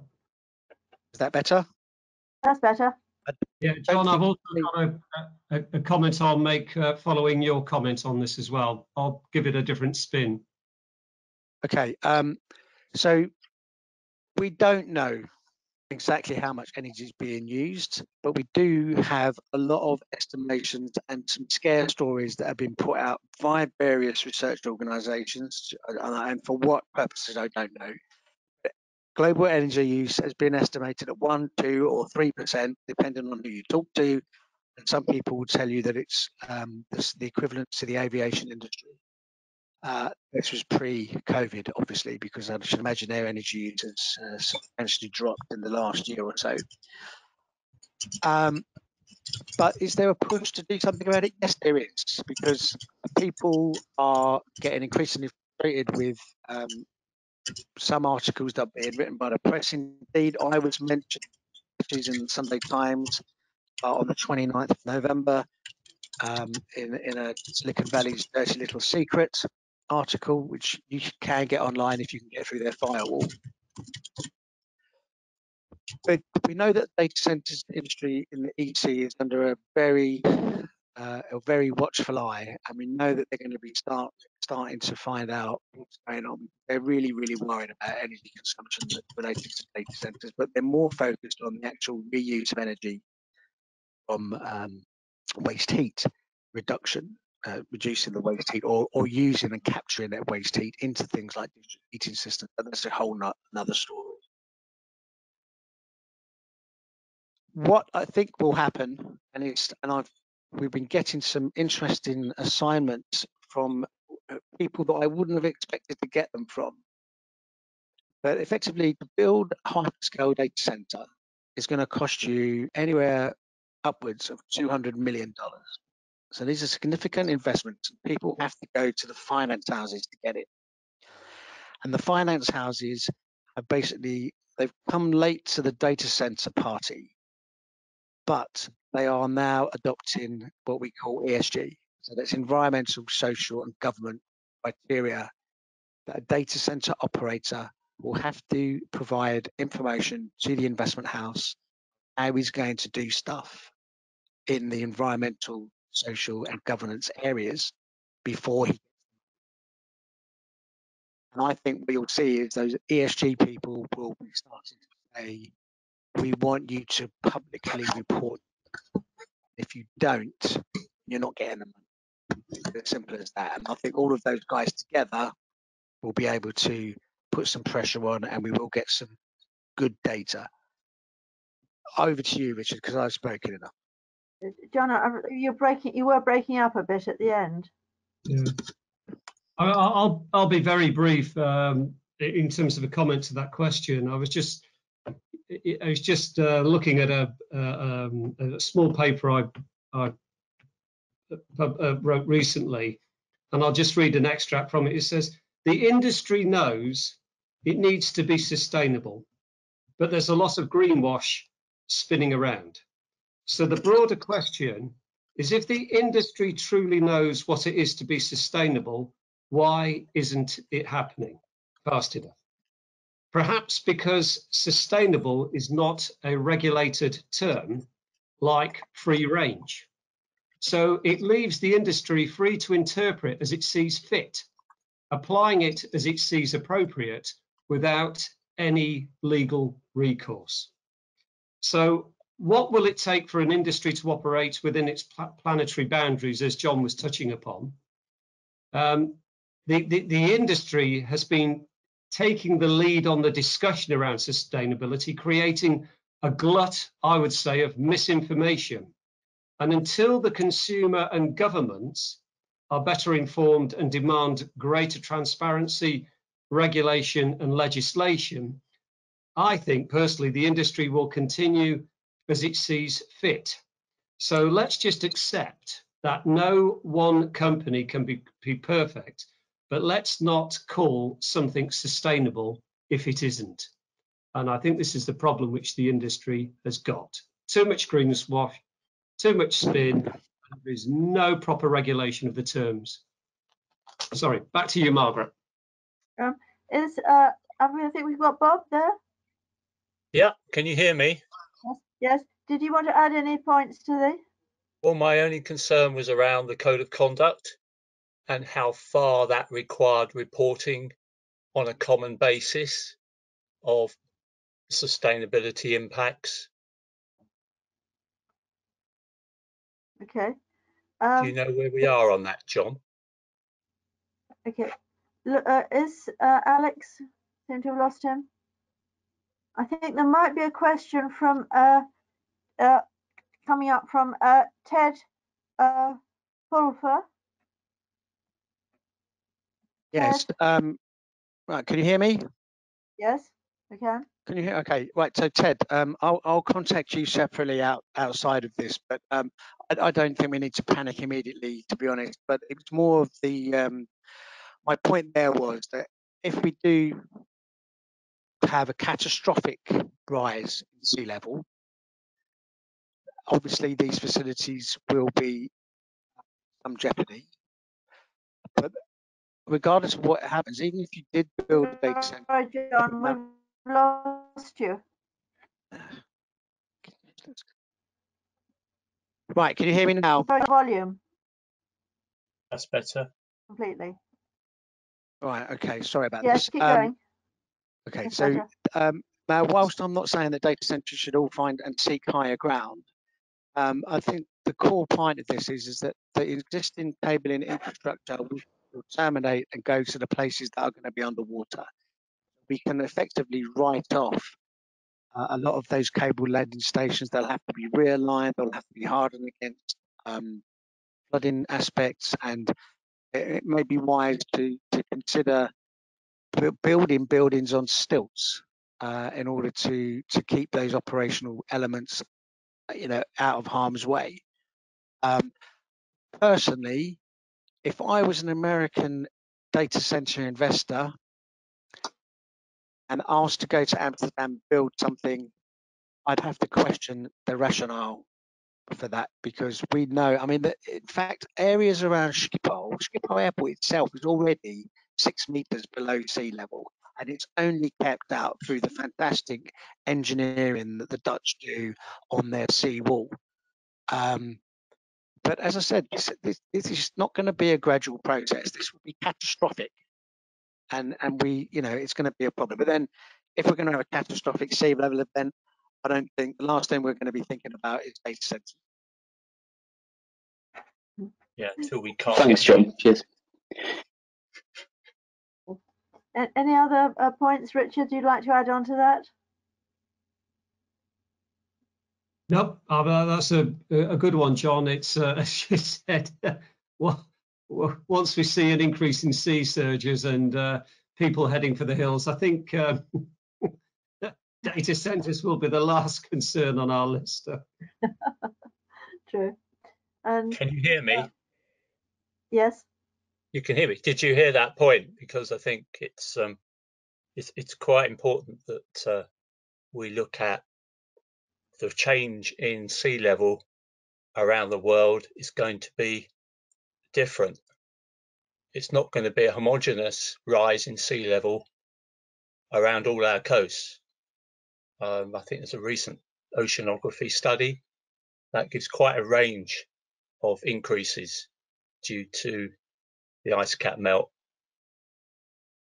Is that better? That's better. Yeah, John, I've also got a, a, a comment I'll make uh, following your comment on this as well. I'll give it a different spin. Okay, um, so we don't know exactly how much energy is being used, but we do have a lot of estimations and some scare stories that have been put out by various research organisations, and for what purposes I don't know global energy use has been estimated at 1, 2 or 3%, depending on who you talk to. And some people will tell you that it's um, the equivalent to the aviation industry. Uh, this was pre-COVID, obviously, because I should imagine their energy use has uh, substantially dropped in the last year or so. Um, but is there a push to do something about it? Yes, there is, because people are getting increasingly frustrated with um, some articles that are being written by the press. Indeed, I was mentioned in the Sunday Times uh, on the 29th of November um, in, in a Silicon Valley's Dirty Little Secret article, which you can get online if you can get through their firewall. But we know that data centers industry in the EC is under a very uh, a very watchful eye, and we know that they're going to be start starting to find out what's going on. They're really, really worried about energy consumption related to data centers, but they're more focused on the actual reuse of energy from um, waste heat reduction, uh, reducing the waste heat, or, or using and capturing that waste heat into things like heating systems. But that's a whole not, another story. What I think will happen, and it's and I've we've been getting some interesting assignments from uh, people that I wouldn't have expected to get them from. But effectively, to build a hyperscale data center is going to cost you anywhere upwards of $200 million. So these are significant investments. People have to go to the finance houses to get it. And the finance houses have basically, they've come late to the data center party, but they are now adopting what we call ESG. So that's environmental, social, and government criteria that a data center operator will have to provide information to the investment house how he's going to do stuff in the environmental, social, and governance areas before he. And I think what you'll see is those ESG people will be starting to say, we want you to publicly report. If you don't, you're not getting the money. As simple as that. And I think all of those guys together will be able to put some pressure on and we will get some good data. Over to you, Richard, because I've spoken enough. Uh, John, you're breaking, you were breaking up a bit at the end. Yeah. I'll I'll be very brief um, in terms of a comment to that question. I was just I was just uh, looking at a, uh, um, a small paper I, I uh, wrote recently, and I'll just read an extract from it. It says, "The industry knows it needs to be sustainable, but there's a lot of greenwash spinning around. So the broader question is if the industry truly knows what it is to be sustainable, why isn't it happening fast enough? Perhaps because sustainable is not a regulated term like free range. So it leaves the industry free to interpret as it sees fit, applying it as it sees appropriate without any legal recourse. So what will it take for an industry to operate within its pla- planetary boundaries, as John was touching upon? Um, the, the, the industry has been taking the lead on the discussion around sustainability, creating a glut, I would say, of misinformation. And until the consumer and governments are better informed and demand greater transparency, regulation, and legislation, I think personally the industry will continue as it sees fit. So let's just accept that no one company can be, be perfect, but let's not call something sustainable if it isn't. And I think this is the problem which the industry has got. Too much greenwash, too much spin, there is no proper regulation of the terms. Sorry, back to you, Margaret. Um, Is, uh, I mean, I think we've got Bob there. Yeah, can you hear me? Yes. Did you want to add any points to the? Well, my only concern was around the code of conduct and how far that required reporting on a common basis of sustainability impacts. Okay. Do Um, you know where we are on that, John? okay. Uh, is uh, Alex? Seem to have lost him. I think there might be a question from uh, uh, coming up from uh, Ted uh, Pulfer. Yes. Um, right. Can you hear me? Yes, we can. Can you hear? Okay. Right. So Ted, um, I'll, I'll contact you separately out outside of this, but um, I, I don't think we need to panic immediately, to be honest. But it was more of the um, my point there was that if we do have a catastrophic rise in sea level, obviously these facilities will be some jeopardy. But regardless of what happens, even if you did build a data center, Sorry, John, we've lost you. <sighs> right? Can you hear me now? Sorry, volume That's better. completely. Right. Okay. Sorry about Yes, this. keep Um, going. Okay. So um, now, whilst I'm not saying that data centers should all find and seek higher ground, um, I think the core point of this is, is that the existing cabling infrastructure will, will terminate and go to the places that are going to be underwater. We can effectively write off uh, a lot of those cable landing stations. They'll have to be realigned, they'll have to be hardened against um, flooding aspects, and it, it may be wise to, to consider building buildings on stilts uh, in order to to keep those operational elements you know, out of harm's way. Um, personally, if I was an American data center investor and asked to go to Amsterdam build something, I'd have to question the rationale for that because we know, I mean, in fact, areas around Schiphol, Schiphol Airport itself is already six meters below sea level and it's only kept out through the fantastic engineering that the Dutch do on their sea wall. Um, but as I said, this, this, this is not going to be a gradual process. This will be catastrophic, and and we, you know, it's going to be a problem. But then, if we're going to have a catastrophic sea level event, I don't think the last thing we're going to be thinking about is data centers. Yeah, until we can't. Thanks, John. Cheers. Any other uh, points, Richard, you'd like to add on to that? Nope, uh, that's a, a good one, John. It's, uh, <laughs> as you said, <laughs> well, once we see an increase in sea surges and uh, people heading for the hills, I think <laughs> um, data centers will be the last concern on our list. True. And Can you hear me? yes, You can hear me. Did you hear that point? Because I think it's um, it's it's quite important that uh, we look at the change in sea level around the world is going to be different. It's not going to be a homogeneous rise in sea level around all our coasts. Um, I think there's a recent oceanography study that gives quite a range of increases due to the ice cap melt.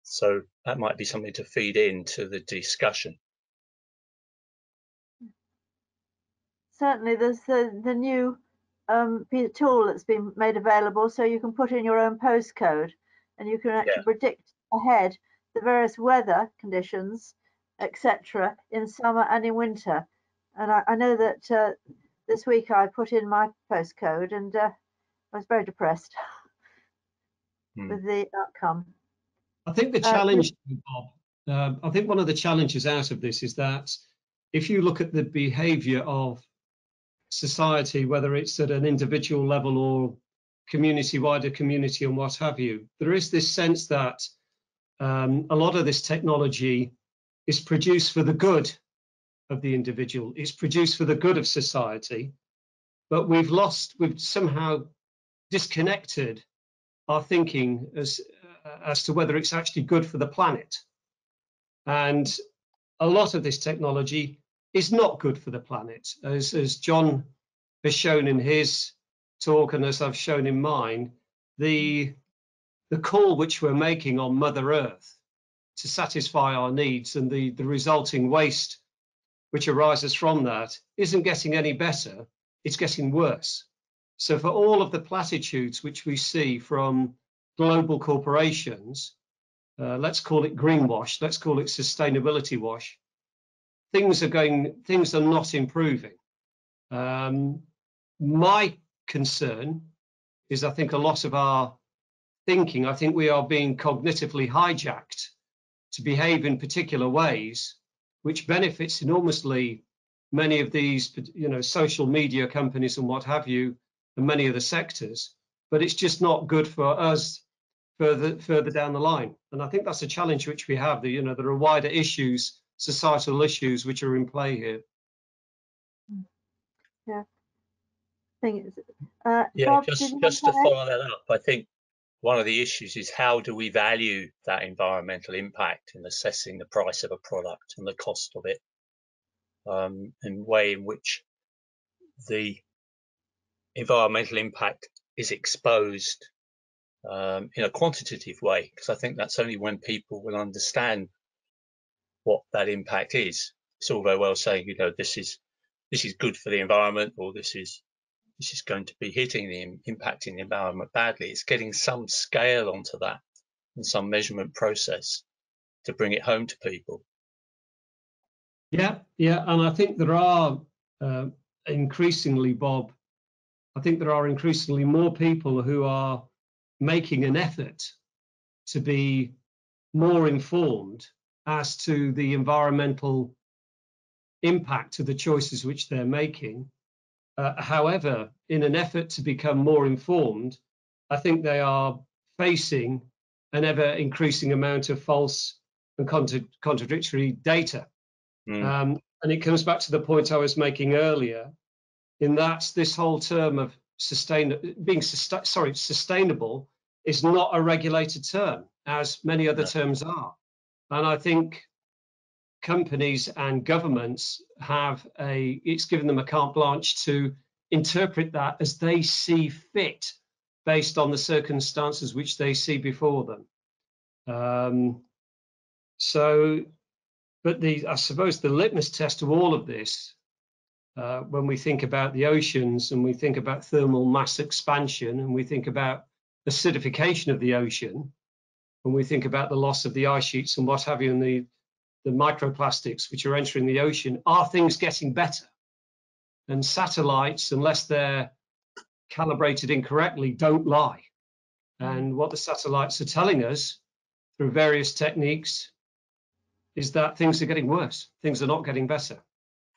So that might be something to feed into the discussion. certainly there's the, the new um, tool that's been made available so you can put in your own postcode and you can actually Yeah. predict ahead the various weather conditions, etc., in summer and in winter. And I, I know that uh, this week I put in my postcode and uh, I was very depressed <laughs> Hmm. with the outcome. I think the Uh, challenge, Bob, uh, I think one of the challenges out of this is that if you look at the behaviour of society, whether it's at an individual level or community, wider community, and what have you, there is this sense that um, a lot of this technology is produced for the good of the individual. It's produced for the good of society, but we've lost, we've somehow disconnected our thinking as uh, as to whether it's actually good for the planet. And a lot of this technology is not good for the planet, as, as John has shown in his talk and as I've shown in mine, the, the call which we're making on Mother Earth to satisfy our needs and the, the resulting waste which arises from that isn't getting any better, it's getting worse. So for all of the platitudes which we see from global corporations, uh, let's call it greenwash, let's call it sustainability wash, things are going, things are not improving. Um, my concern is I think a lot of our thinking, I think we are being cognitively hijacked to behave in particular ways, which benefits enormously many of these, you know, social media companies and what have you, and many of the sectors. But it's just not good for us further further down the line. And I think that's a challenge which we have. That you know there are wider issues, societal issues which are in play here. Thing is, uh, Yeah, Bob, just just to follow that up, I think one of the issues is how do we value that environmental impact in assessing the price of a product and the cost of it, um, and way in which the environmental impact is exposed um, in a quantitative way, because I think that's only when people will understand what that impact is. It's all very well saying, you know, this is this is good for the environment, or this is this is going to be hitting the impacting the environment badly. It's getting some scale onto that and some measurement process to bring it home to people. Yeah, yeah, and I think there are uh, increasingly, Bob. I think there are increasingly more people who are making an effort to be more informed as to the environmental impact of the choices which they're making Uh, however, in an effort to become more informed, I think they are facing an ever increasing amount of false and contra contradictory data. Mm. Um, and it comes back to the point I was making earlier, in that this whole term of sustain being sorry sustainable is not a regulated term, as many other terms are. And I think companies and governments have a it's given them a carte blanche to interpret that as they see fit based on the circumstances which they see before them. Um, so, but the I suppose the litmus test of all of this, uh, when we think about the oceans and we think about thermal mass expansion and we think about acidification of the ocean, when we think about the loss of the ice sheets and what have you, and the the microplastics which are entering the ocean, are things getting better? And satellites, unless they're calibrated incorrectly, don't lie. And what the satellites are telling us through various techniques is that things are getting worse. Things are not getting better.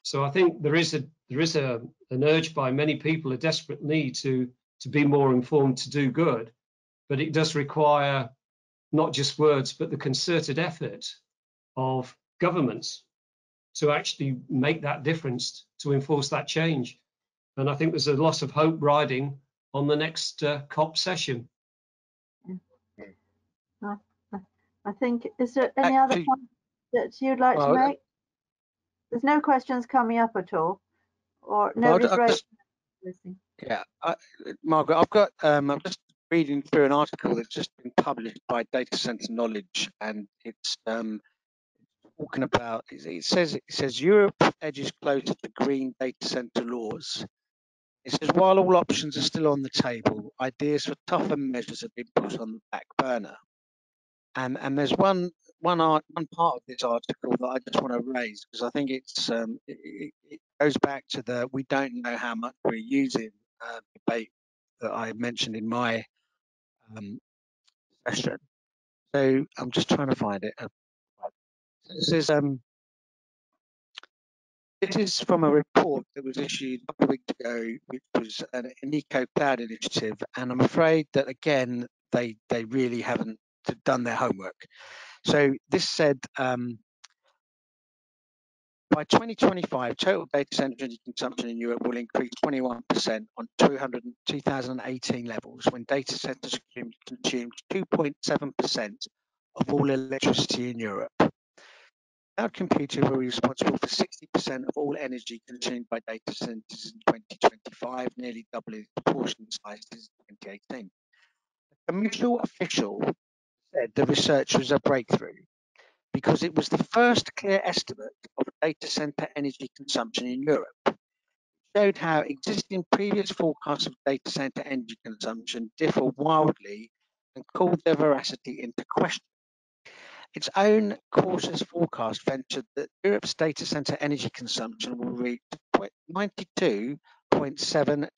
So I think there is a there is a an urge by many people, a desperate need to to be more informed, to do good, but it does require not just words, but the concerted effort of governments to actually make that difference, to enforce that change. And I think there's a lot of hope riding on the next uh, COP session. I think, is there any other point that you'd like well, to make? There's no questions coming up at all, or nobody's well, raised. Yeah, I, Margaret, I've got, um, I'm just reading through an article that's just been published by Data Center Knowledge, and it's um, talking about, it says, it says Europe edges closer to green data center laws. It says while all options are still on the table, ideas for tougher measures have been put on the back burner. And and there's one one art one part of this article that I just want to raise because I think it's um, it, it, goes back to the we don't know how much we're using uh, debate that I mentioned in my um, session. So I'm just trying to find it. This is um, this is from a report that was issued a couple of weeks ago, which was an, an eco cloud initiative, and I'm afraid that again they they really haven't done their homework. So this said. Um, by 2025, total data center energy consumption in Europe will increase 21% on 200, 2018 levels when data centers consumed 2.7% of all electricity in Europe. Cloud computing will be responsible for 60% of all energy consumed by data centers in 2025, nearly doubling the proportion size since 2018. A commercial official said the research was a breakthrough because it was the first clear estimate of data center energy consumption in Europe. It showed how existing previous forecasts of data center energy consumption differ wildly and called their veracity into question. Its own cautious forecast ventured that Europe's data center energy consumption will reach 92.7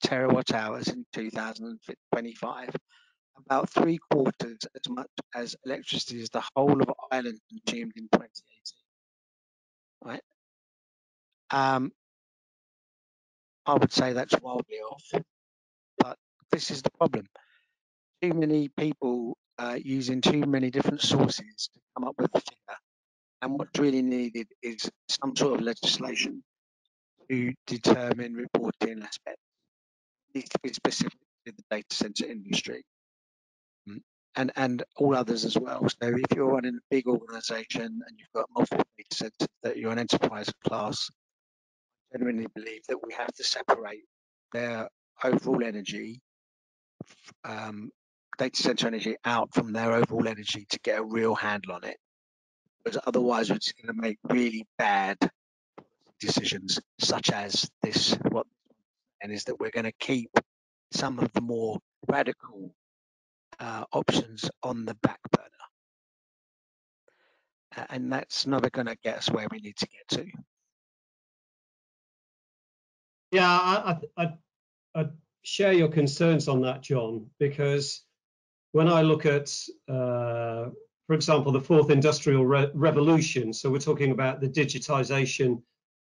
terawatt hours in 2025, about three quarters as much as electricity as the whole of Ireland consumed in 2018. Right? Um, I would say that's wildly off, but this is the problem. Too many people using too many different sources to come up with a figure. And what's really needed is some sort of legislation to determine reporting aspects. It needs to be specific to the data center industry and, and all others as well. So if you're running a big organization and you've got multiple data centers that you're an enterprise class, I genuinely believe that we have to separate their overall energy um, data center energy out from their overall energy to get a real handle on it. Because otherwise, we're just going to make really bad decisions, such as this. What and is that we're going to keep some of the more radical uh, options on the back burner, and that's never going to get us where we need to get to. Yeah, I, I, I share your concerns on that, John, because when I look at, uh, for example, the fourth industrial re revolution, so we're talking about the digitization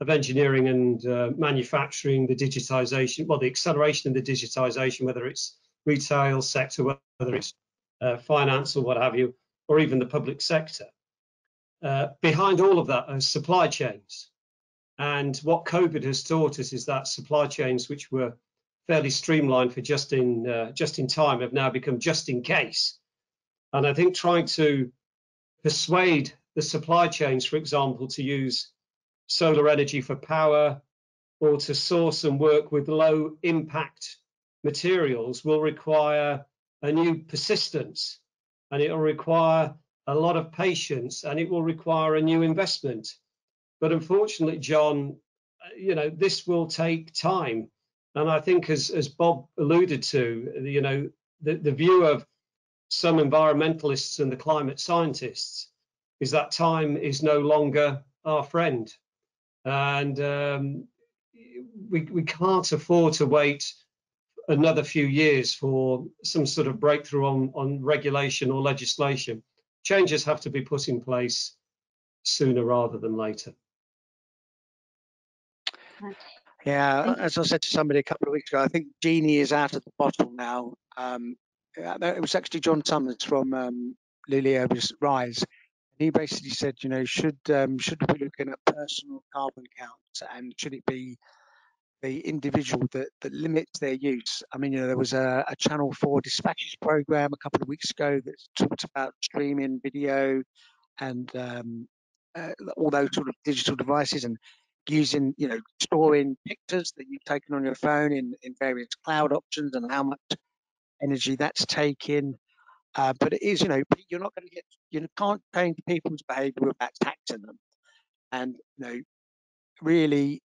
of engineering and uh, manufacturing, the digitization, well, the acceleration of the digitization, whether it's retail sector, whether it's uh, finance or what have you, or even the public sector. Uh, behind all of that are supply chains. And what COVID has taught us is that supply chains, which were fairly streamlined for just in uh, just in time, have now become just in case. And I think trying to persuade the supply chains, for example, to use solar energy for power or to source and work with low impact materials will require a new persistence and it will require a lot of patience and it will require a new investment. But unfortunately, John, you know, this will take time. And I think as, as Bob alluded to, you know, the, the view of some environmentalists and the climate scientists is that time is no longer our friend. And um, we, we can't afford to wait another few years for some sort of breakthrough on, on regulation or legislation. Changes have to be put in place sooner rather than later. Yeah, as I said to somebody a couple of weeks ago, I think genie is out of the bottle now. Um, it was actually John Summers from um, Lilly Rise. And He basically said, you know, should um, should we be looking at personal carbon counts and should it be the individual that, that limits their use. I mean, you know, there was a, a Channel 4 dispatches program a couple of weeks ago that talked about streaming video and um, uh, all those sort of digital devices and using, you know, storing pictures that you've taken on your phone in, in various cloud options and how much energy that's taking. Uh, but it is, you know, you're not going to get, you can't change people's behavior without taxing them. And, you know, really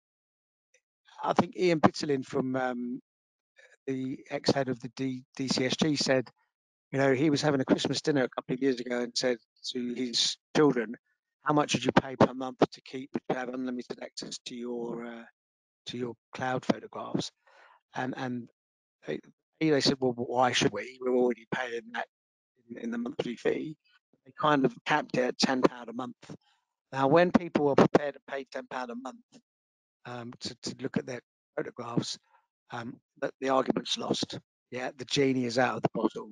I think Ian Bitterlin from um, the ex-head of the D- DCSG said, you know, he was having a Christmas dinner a couple of years ago and said to his children, "How much would you pay per month to keep to have unlimited access to your uh, to your cloud photographs?" And and they, they said, "Well, why should we? We're already paying that in, in the monthly fee." They kind of capped it at ten pound a month. Now, when people are prepared to pay ten pound a month um, to, to, look at their photographs, um, but the argument's lost. Yeah, the genie is out of the bottle.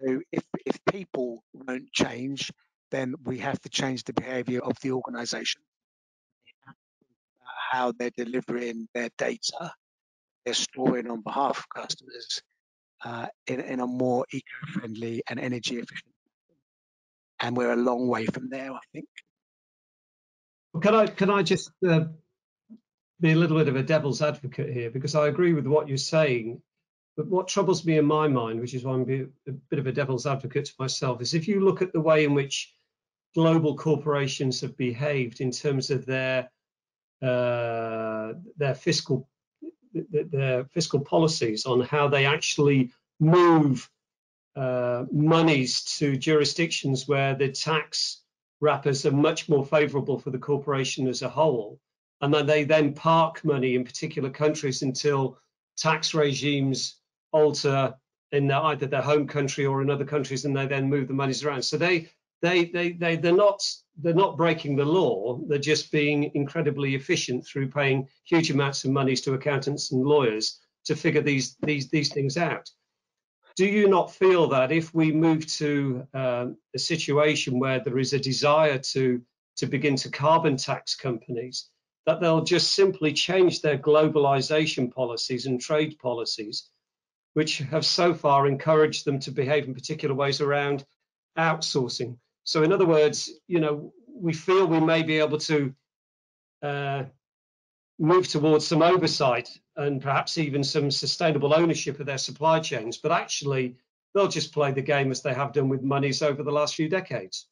So if if people won't change, then we have to change the behaviour of the organisation, how they're delivering their data, they're storing on behalf of customers uh, in, in a more eco-friendly and energy efficient. And we're a long way from there, I think. Can I can I just uh, be a little bit of a devil's advocate here because I agree with what you're saying. But what troubles me in my mind, which is why I'm a bit of a devil's advocate to myself, is if you look at the way in which global corporations have behaved in terms of their uh, their fiscal their fiscal policies on how they actually move uh, monies to jurisdictions where the tax wrappers are much more favourable for the corporation as a whole and then they then park money in particular countries until tax regimes alter in their, either their home country or in other countries, and they then move the monies around. So they they they they they're not they're not breaking the law. They're just being incredibly efficient through paying huge amounts of monies to accountants and lawyers to figure these these these things out. Do you not feel that if we move to um, a situation where there is a desire to to begin to carbon tax companies, that they'll just simply change their globalization policies and trade policies, which have so far encouraged them to behave in particular ways around outsourcing. So, in other words, you know, we feel we may be able to uh, move towards some oversight and perhaps even some sustainable ownership of their supply chains, but actually they'll just play the game as they have done with monies over the last few decades.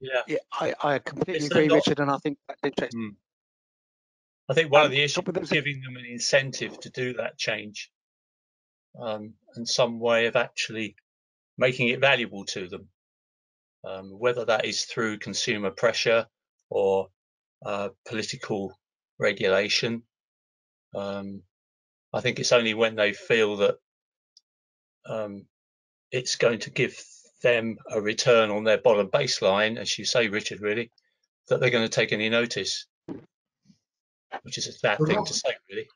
Yeah, yeah I, I completely agree, not, Richard, and I think that's interesting. Hmm. I think one um, of the issues is giving them an incentive to do that change um, and some way of actually making it valuable to them, um, whether that is through consumer pressure or uh, political regulation. Um, I think it's only when they feel that um, it's going to give them a return on their bottom baseline, as you say, Richard, really, that they're going to take any notice, which is a sad thing to say, really.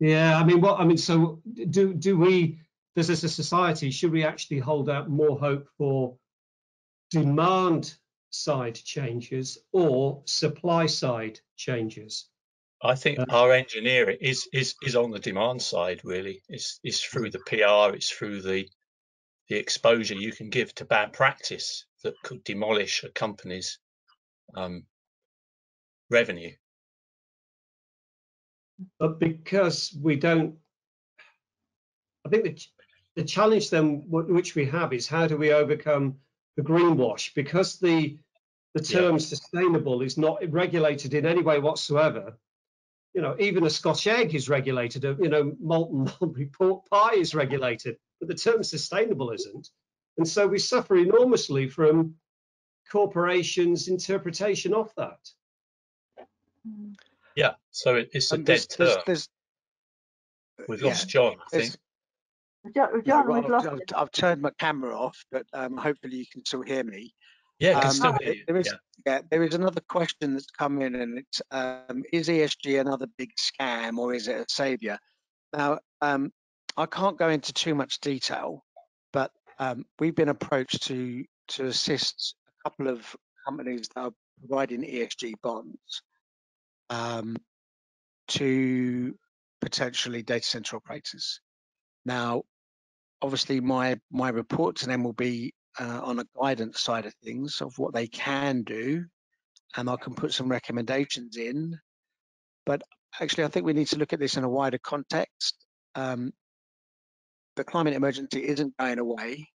Yeah, I mean, what I mean, so do do we, as a society, should we actually hold out more hope for demand side changes or supply side changes? I think Uh, our engineering is is is on the demand side. Really, it's it's through the PR, it's through the the exposure you can give to bad practice that could demolish a company's um, revenue. But because we don't, I think the, the challenge then wh- which we have is how do we overcome the greenwash? Because the the Yeah. term sustainable is not regulated in any way whatsoever. You know, even a Scotch egg is regulated. You know, Melton <laughs> Mowbray pork pie is regulated, but the term sustainable isn't. And so we suffer enormously from corporations' interpretation of that. Yeah, so it, it's a Um, dead there's, there's, term. there's, We've yeah, lost John, I think. Jo- no, John, well, we've lost I've. I've, I've turned my camera off, but um, hopefully you can still hear me. Yeah, I can Um, still hear you. there is, Yeah. yeah, there is another question that's come in, and it's um, is ESG another big scam or is it a savior? Now, um, I can't go into too much detail, but um, we've been approached to to assist a couple of companies that are providing ESG bonds um, to potentially data center operators. Now, obviously, my my report to them will be uh, on a guidance side of things of what they can do, and I can put some recommendations in. But actually, I think we need to look at this in a wider context. Um, the climate emergency isn't going away.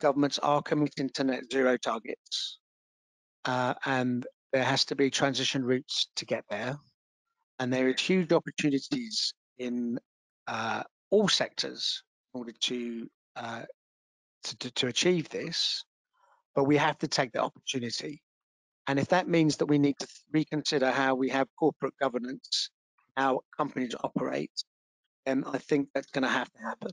Governments are committing to net zero targets, uh, and there has to be transition routes to get there. And there is huge opportunities in uh, all sectors in order to, uh, to, to to achieve this. But we have to take the opportunity. And if that means that we need to reconsider how we have corporate governance, how companies operate, then I think that's going to have to happen.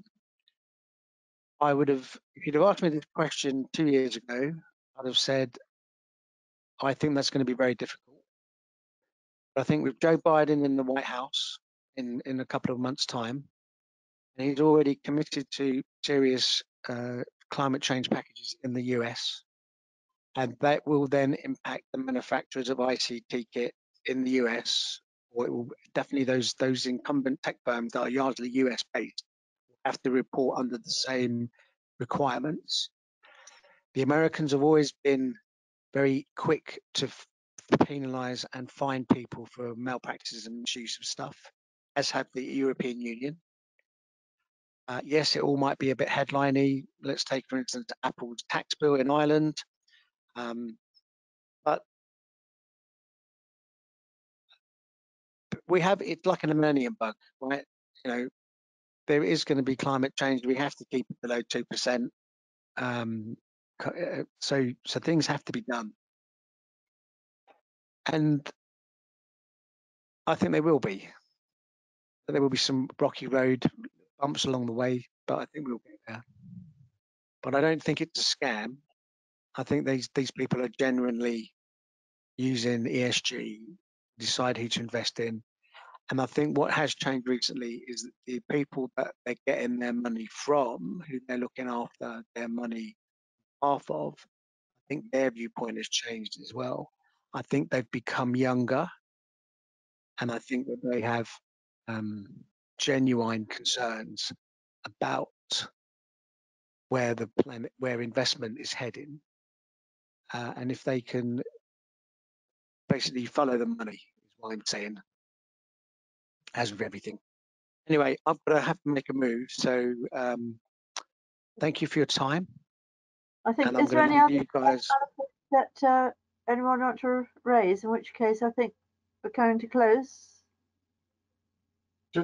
I would have, if you'd have asked me this question two years ago, I'd have said, I think that's going to be very difficult. But I think with Joe Biden in the White House in, in a couple of months' time, and he's already committed to serious uh, climate change packages in the US, and that will then impact the manufacturers of ICT kit in the US, will definitely those those incumbent tech firms that are largely US based have to report under the same requirements. The Americans have always been very quick to penalise and fine people for malpractices and misuse of stuff, as have the European Union. Uh, yes, it all might be a bit headliney. Let's take, for instance, Apple's tax bill in Ireland. Um, we have it's like an millennium bug, right? You know, there is going to be climate change. We have to keep it below two percent. Um, uh, so so things have to be done, and I think there will be. There will be some rocky road bumps along the way, but I think we'll get there. But I don't think it's a scam. I think these these people are genuinely using ESG decide who to invest in. And I think what has changed recently is the people that they're getting their money from, who they're looking after their money half of, I think their viewpoint has changed as well. I think they've become younger, and I think that they have um, genuine concerns about where the planet, where investment is heading, uh, and if they can basically follow the money, what I'm saying, as with everything. Anyway, I've got to have to make a move, so um, thank you for your time, I think, and is there any other leave you guys. that uh, anyone want to raise? In which case, I think we're going to close.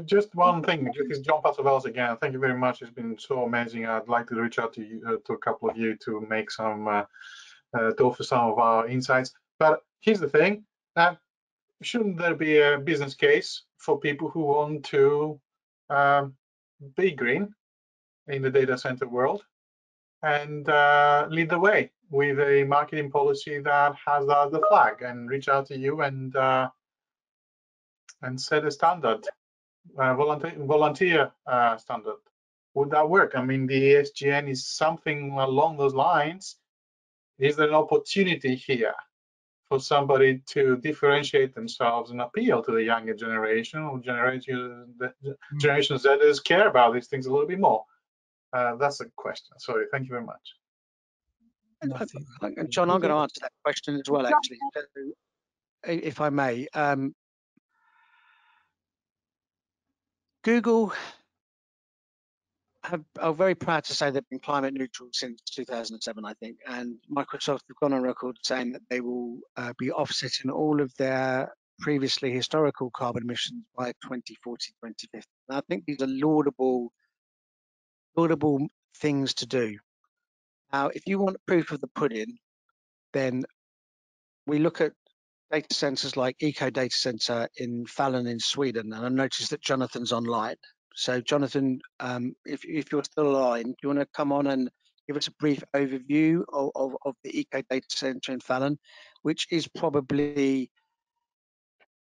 Just one thing, this is John Pasovels again. Thank you very much. It's been so amazing. I'd like to reach out to you, uh, to a couple of you to make some, uh, uh, to offer some of our insights. But here's the thing: uh, shouldn't there be a business case for people who want to um, be green in the data center world and uh, lead the way with a marketing policy that has as the flag and reach out to you and uh, and set a standard, uh, volunteer, volunteer uh, standard. Would that work? I mean, the SGN is something along those lines. Is there an opportunity here for somebody to differentiate themselves and appeal to the younger generation or generation, the Hmm. generation Zers care about these things a little bit more? Uh, that's a question. Sorry, thank you very much. Nothing. And John, I'm going to answer that question as well, actually, if I may. Um, Google have, are very proud to say they've been climate neutral since 2007, I think, and Microsoft have gone on record saying that they will uh, be offsetting all of their previously historical carbon emissions by 2040, 2050. And I think these are laudable, laudable things to do. Now, if you want proof of the pudding, then we look at data centers like Eco Data Center in Falun in Sweden, and I noticed that Jonathan's online. So, Jonathan, um, if, if you're still online, do you want to come on and give us a brief overview of, of, of the Eco Data Center in Falun, which is probably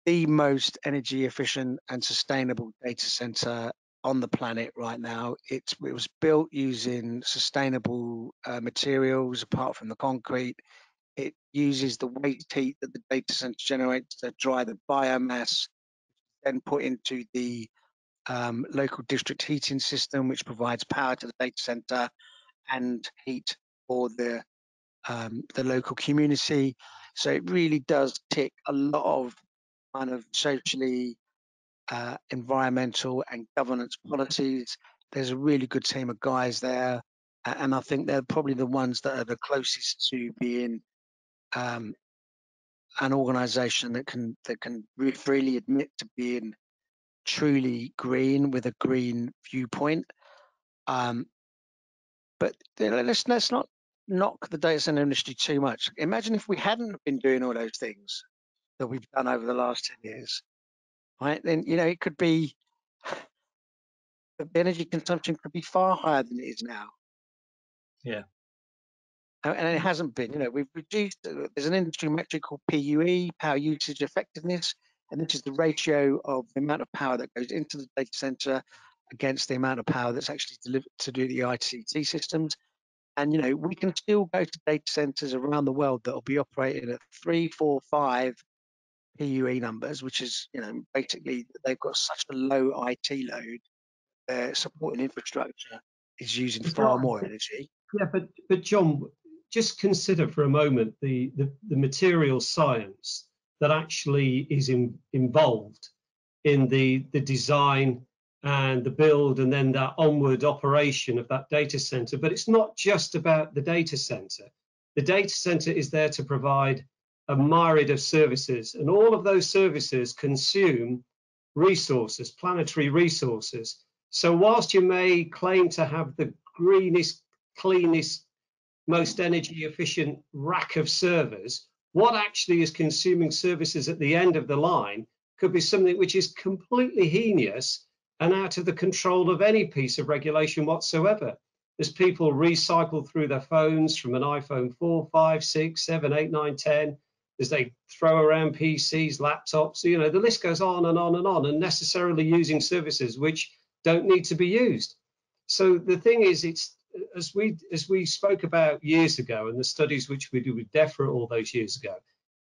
the most energy efficient and sustainable data center on the planet right now. It was built using sustainable uh, materials apart from the concrete. It uses the waste heat that the data center generates to dry the biomass, then put into the um, local district heating system, which provides power to the data center and heat for the um, the local community. So it really does tick a lot of kind of socially, uh, environmental, and governance policies. There's a really good team of guys there, and I think they're probably the ones that are the closest to being um, an organisation that can that can re- freely admit to being truly green with a green viewpoint. Um, but you know, let's let's not knock the data center industry too much. Imagine if we hadn't been doing all those things that we've done over the last 10 years, right? Then, you know, it could be, <sighs> the energy consumption could be far higher than it is now. Yeah. And it hasn't been, you know, we've reduced, uh, there's an industry metric called PUE, power usage effectiveness, and this is the ratio of the amount of power that goes into the data center against the amount of power that's actually delivered to do the ICT systems. And you know, we can still go to data centers around the world that will be operating at three, four, five PUE numbers, which is, you know, basically they've got such a low IT load, their supporting infrastructure is using far more energy. Yeah, but but John, just consider for a moment the the, the material science that actually is in, involved in the the design and the build and then that onward operation of that data center. But it's not just about the data center. The data center is there to provide a myriad of services, and all of those services consume resources, planetary resources. So whilst you may claim to have the greenest, cleanest, most energy efficient rack of servers, what actually is consuming services at the end of the line could be something which is completely heinous and out of the control of any piece of regulation whatsoever. As people recycle through their phones from an iPhone 4, 5, 6, 7, 8, 9, 10, as they throw around PCs, laptops, you know, the list goes on and on and on, and necessarily using services which don't need to be used. So the thing is, it's as we as we spoke about years ago, and the studies which we did with DEFRA all those years ago,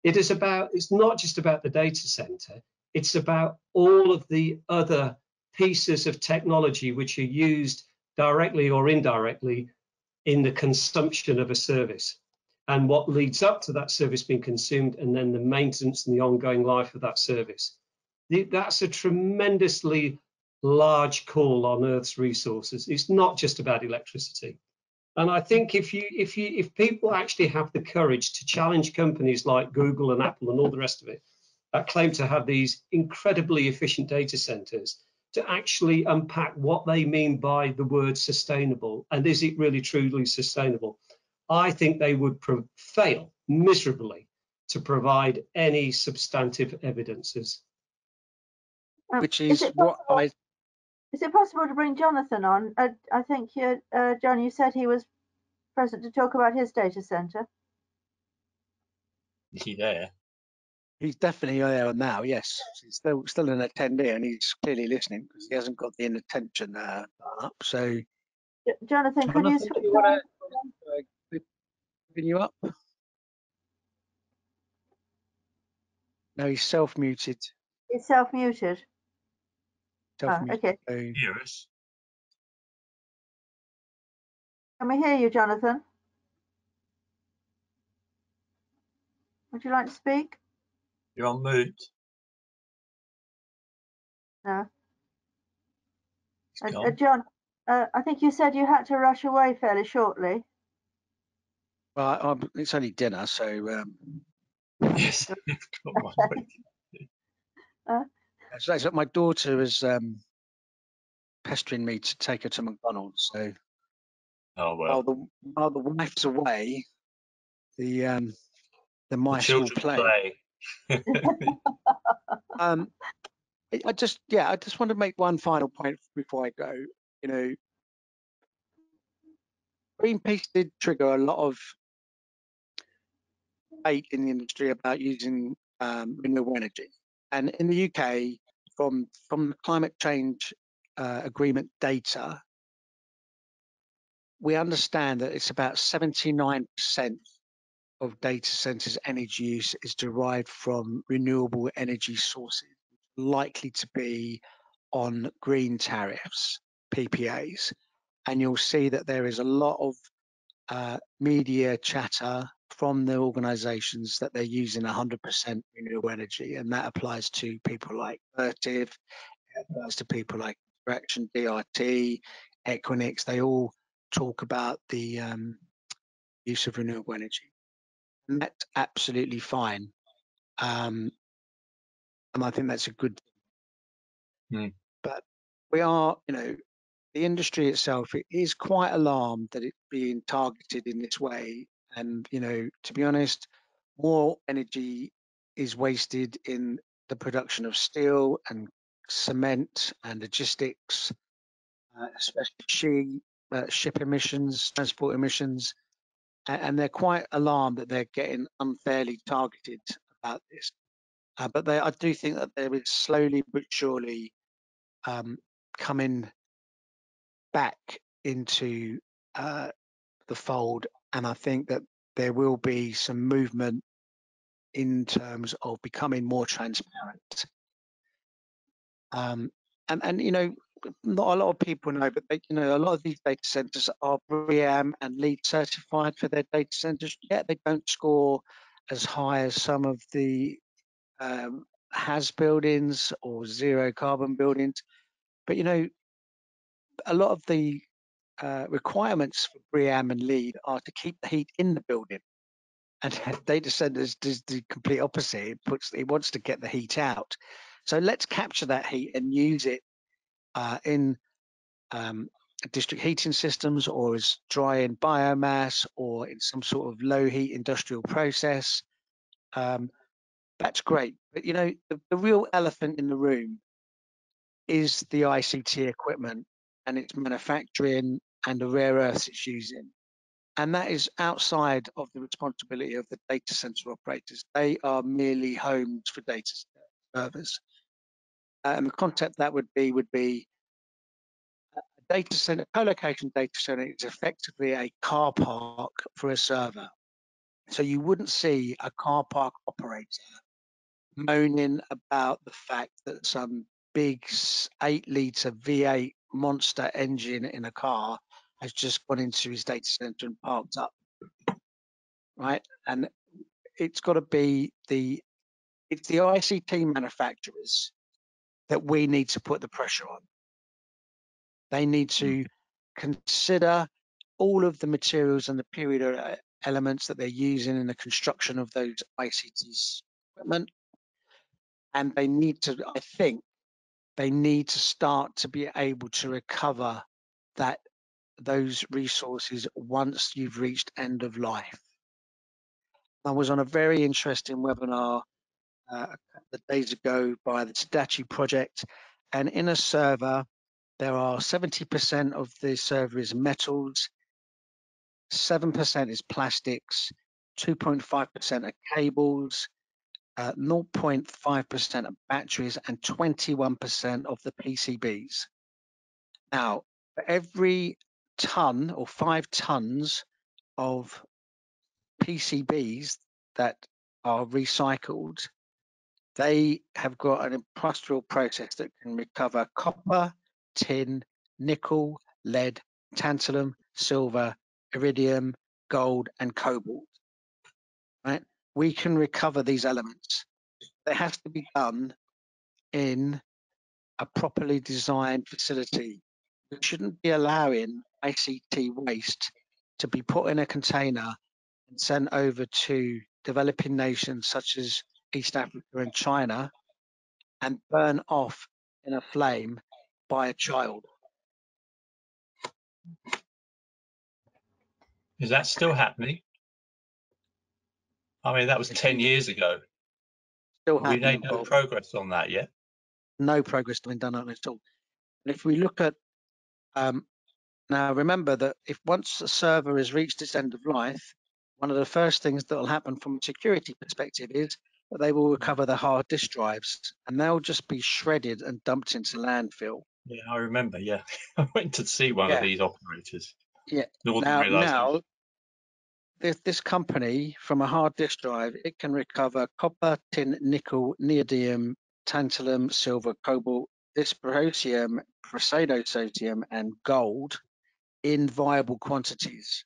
it is about it's not just about the data center, it's about all of the other pieces of technology which are used directly or indirectly in the consumption of a service and what leads up to that service being consumed and then the maintenance and the ongoing life of that service. That's a tremendously large call on Earth's resources. It's not just about electricity. And I think if you if you if people actually have the courage to challenge companies like Google and Apple and all the rest of it that claim to have these incredibly efficient data centers to actually unpack what they mean by the word sustainable and is it really truly sustainable, I think they would pro- fail miserably to provide any substantive evidences. Um, which is is what I Is it possible to bring Jonathan on? Uh, I think you, uh, John, you said he was present to talk about his data center? Is he there? He's definitely there now. Yes, he's still still an attendee, and he's clearly listening because he hasn't got the inattention uh, up. So, J- Jonathan, can you Jonathan, switch do you wanna- uh, bring you up? No, he's self-muted. He's self-muted. Oh, Self-muted. okay. so- Hear us? Can we hear you, Jonathan? Would you like to speak? You're on mute. No. He's Uh, uh, gone. John, uh, I think you said you had to rush away fairly shortly. Well, I, I'm- it's only dinner, so um, <laughs> yes. <laughs> <laughs> Come on. So my daughter is um, pestering me to take her to McDonald's. So Oh while the while the wife's away, the um, the The mice will play. play. <laughs> Um, I- I just yeah, I just want to make one final point before I go. You know, Greenpeace did trigger a lot of debate in the industry about using um, renewable energy, and in the UK, from from the climate change uh, agreement data, we understand that it's about 79% of data centers energy use is derived from renewable energy sources, likely to be on green tariffs, PPAs. And you'll see that there is a lot of uh, media chatter from the organizations that they're using 100% renewable energy. And that applies to people like Vertiv, it applies to people like Direction, DRT, Equinix. They all talk about the um, use of renewable energy. And that's absolutely fine. Um, and I think that's a good thing. Hmm. But we are, you know, the industry itself it is quite alarmed that it's being targeted in this way. And, you know, to be honest, more energy is wasted in the production of steel and cement and logistics, uh, especially uh, ship emissions, transport emissions and they're quite alarmed that they're getting unfairly targeted about this. Uh, but they, I do think that there is slowly but surely um, coming back into uh, the fold, and I think that there will be some movement in terms of becoming more transparent. Um, and and you know, not a lot of people know, but they, you know, a lot of these data centers are BREEAM and LEED certified for their data centers. Yet they don't score as high as some of the um, has buildings or zero carbon buildings. But you know, a lot of the uh, requirements for BREEAM and LEED are to keep the heat in the building. And data centers does the complete opposite. It puts it wants to get the heat out. So let's capture that heat and use it uh, in um, district heating systems or as dry in biomass or in some sort of low heat industrial process. Um, that's great. But you know, the, the real elephant in the room is the ICT equipment and its manufacturing and the rare earths it's using. And that is outside of the responsibility of the data center operators. They are merely homes for data servers. And the concept that would be would be a data center, co-location data center is effectively a car park for a server. So you wouldn't see a car park operator moaning about the fact that some big eight liter V8 monster engine in a car has just gone into his data center and parked up. Right. And it's got to be the it's the ICT manufacturers that we need to put the pressure on. They need to consider all of the materials and the period uh, elements that they're using in the construction of those ICT equipment. And they need to, I think, they need to start to be able to recover that those resources once you've reached end of life. I was on a very interesting webinar uh, a days ago by the Tadachi project, and in a server, there are 70% of the server is metals, 7% is plastics, 2.5% are cables, uh, 0.5% are batteries, and 21% of the PCBs. Now, for every ton or five tons of PCBs that are recycled, they have got an industrial process that can recover copper, tin, nickel, lead, tantalum, silver, iridium, gold, and cobalt. Right? We can recover these elements. It has to be done in a properly designed facility. We shouldn't be allowing ICT waste to be put in a container and sent over to developing nations such as East Africa and China and burn off in a flame by a child. Is that still happening? I mean, that was 10 years ago. Still happening. We made no progress on that yet. no progress has been done on it at all. And if we look at um, now, remember that if once a server has reached its end of life, one of the first things that will happen from a security perspective is that they will recover the hard disk drives and they'll just be shredded and dumped into landfill. Yeah, I remember. Yeah, <laughs> I went to see one Yeah. of these operators. Yeah, now, realised I was- now this, this company from a hard disk drive, it can recover copper, tin, nickel, neodymium, tantalum, silver, cobalt, dysprosium, praseodymium, and gold in viable quantities,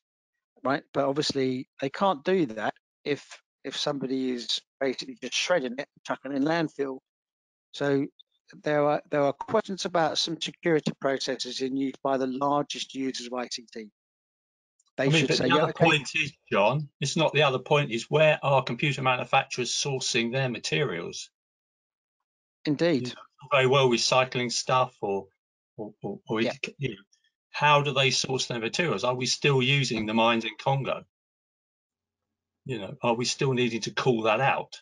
right? But obviously they can't do that if if somebody is basically just shredding it, chucking it in landfill. So there are there are questions about some security processes in use by the largest users of ICT. They I mean, should but say, the yeah, other okay, point is, John, it's not the other point, is where are computer manufacturers sourcing their materials? indeed. Very well recycling stuff or, or, or, or Yeah. you know, how do they source their materials? Are we still using the mines in Congo? You know, are we still needing to call that out?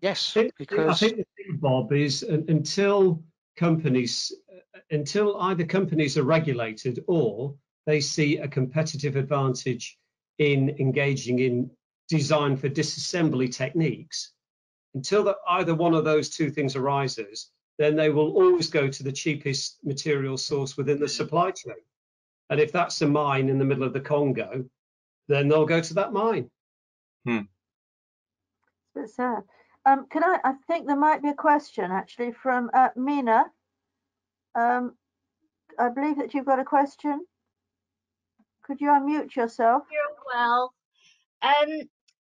Yes, I think, I think the thing, Bob, is until companies, uh, until either companies are regulated or they see a competitive advantage in engaging in design for disassembly techniques, until that either one of those two things arises, then they will always go to the cheapest material source within the supply chain. And if that's a mine in the middle of the Congo, then they'll go to that mine. It's a bit sad. Um, can I, I think there might be a question actually from uh, Mina. Um, I believe that you've got a question. Could you unmute yourself? You're well. Um,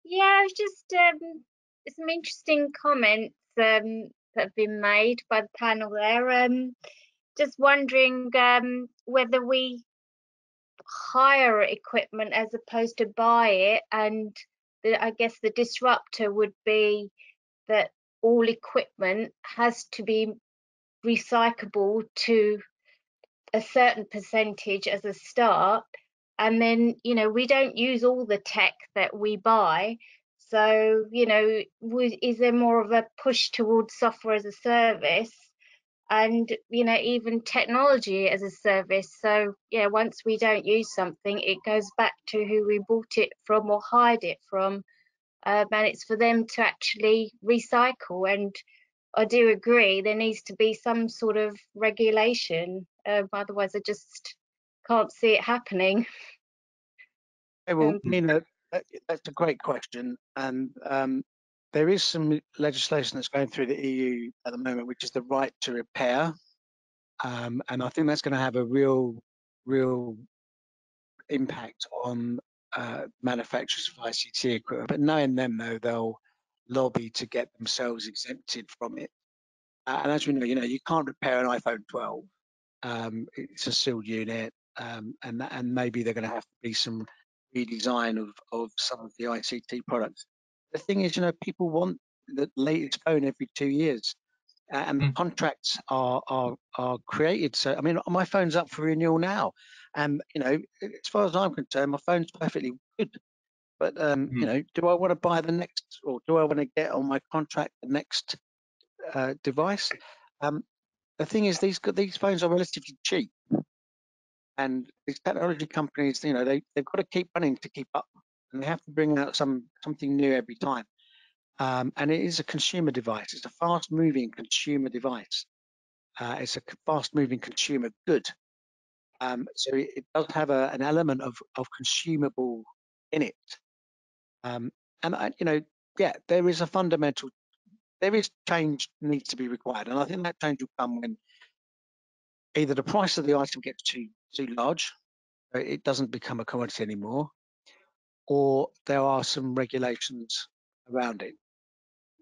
yeah, it's just um, some interesting comments um, that have been made by the panel there. Um, just wondering um, whether we hire equipment as opposed to buy it, and the, I guess the disruptor would be that all equipment has to be recyclable to a certain percentage as a start and then you know we don't use all the tech that we buy so you know is there more of a push towards software as a service and you know even technology as a service? So yeah once we don't use something it goes back to who we bought it from or hired it from um, and it's for them to actually recycle. And I do agree there needs to be some sort of regulation um, otherwise I just can't see it happening. Okay, well, <laughs> Um, Nina, that- that's a great question. And um, there is some legislation that's going through the EU at the moment, which is the right to repair. Um, and I think that's going to have a real, real impact on uh, manufacturers of ICT equipment. But knowing them, though, they'll lobby to get themselves exempted from it. Uh, and as we know, you know, you can't repair an iPhone 12. Um, it's a sealed unit, um, and and maybe they're going to have to be some redesign of, of some of the ICT products. The thing is, you know, people want the latest phone every two years, uh, and Mm. contracts are, are are created. So, I mean, my phone's up for renewal now, and you know, as far as I'm concerned, my phone's perfectly good. But um, you Mm. know, do I want to buy the next, or do I want to get on my contract the next uh, device? Um, the thing is, these these phones are relatively cheap. And these technology companies, you know, they, they've got to keep running to keep up and they have to bring out some something new every time. Um, and it is a consumer device. It's a fast moving consumer device. Uh, it's a fast moving consumer good. Um, so it, it, does have a, an element of, of consumable in it. Um, and, I, you know, yeah, there is a fundamental, there is change needs to be required. And I think that change will come when either the price of the item gets too, too large, it doesn't become a commodity anymore, or there are some regulations around it.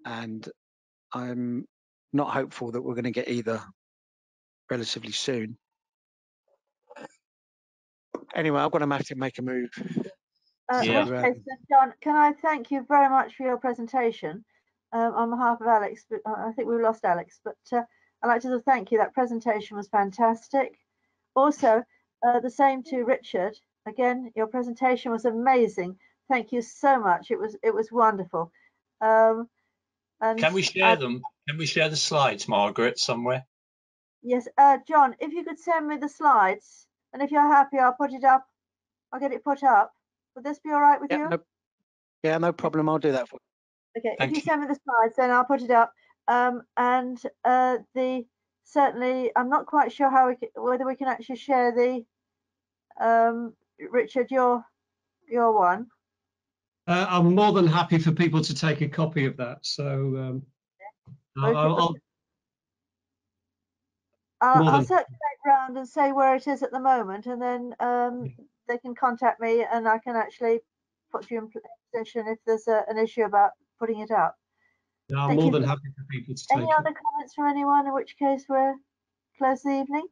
And I'm not hopeful that we're going to get either relatively soon. Anyway, I've got to have to make a move. Uh, yeah. Case, John, can I thank you very much for your presentation um, on behalf of Alex? But uh, I think we've lost Alex, but uh, I'd like to thank you. That presentation was fantastic. Also, uh, the same to Richard. Again, your presentation was amazing. Thank you so much. It was it was wonderful. Um, and Can we share I, them? Can we share the slides, Margaret, somewhere? Yes, uh, John, if you could send me the slides, and if you're happy, I'll put it up. I'll get it put up. Would this be all right with yeah, you? No, yeah, no problem. I'll do that for you. Okay, Thank if you, you, send me the slides, then I'll put it up. Um, and uh, the certainly, I'm not quite sure how we can, whether we can actually share the um, Richard your your one. Uh, I'm more than happy for people to take a copy of that. So um, I'll, I'll, I'll, I'll circulate around and say where it is at the moment, and then um, they can contact me, and I can actually put you in position if there's a, an issue about putting it up. No, I'm Thank more than happy for people to take Any other it. comments from anyone? In which case, we're close the evening,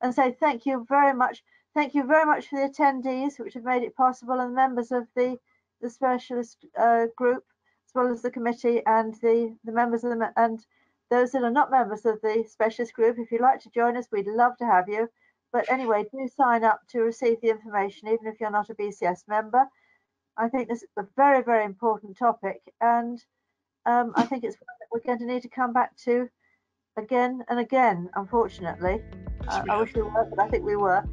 and say thank you very much. Thank you very much for the attendees, which have made it possible, and the members of the the specialist uh, group, as well as the committee and the, the members of the, and those that are not members of the specialist group. If you'd like to join us, we'd love to have you. But anyway, do sign up to receive the information, even if you're not a BCS member. I think this is a very, very important topic, and um, I think it's one that we're going to need to come back to again and again, unfortunately. Uh, I wish we were, but I think we were.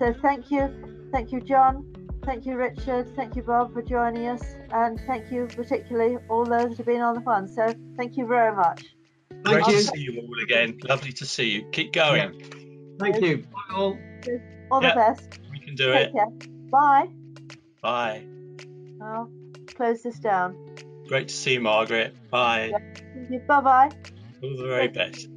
So thank you. Thank you, John. Thank you, Richard. Thank you, Bob, for joining us. And thank you, particularly, all those that have been on the fun. So thank you very much. Thank Great you. to see you all again. Lovely to see you. Keep going. Yeah. Thank you. Bye all. All yeah, the best. We can do Take it. Care. Bye. Bye. I'll close this down. Great to see you, Margaret. Bye. Thank you. Bye bye. All the very best.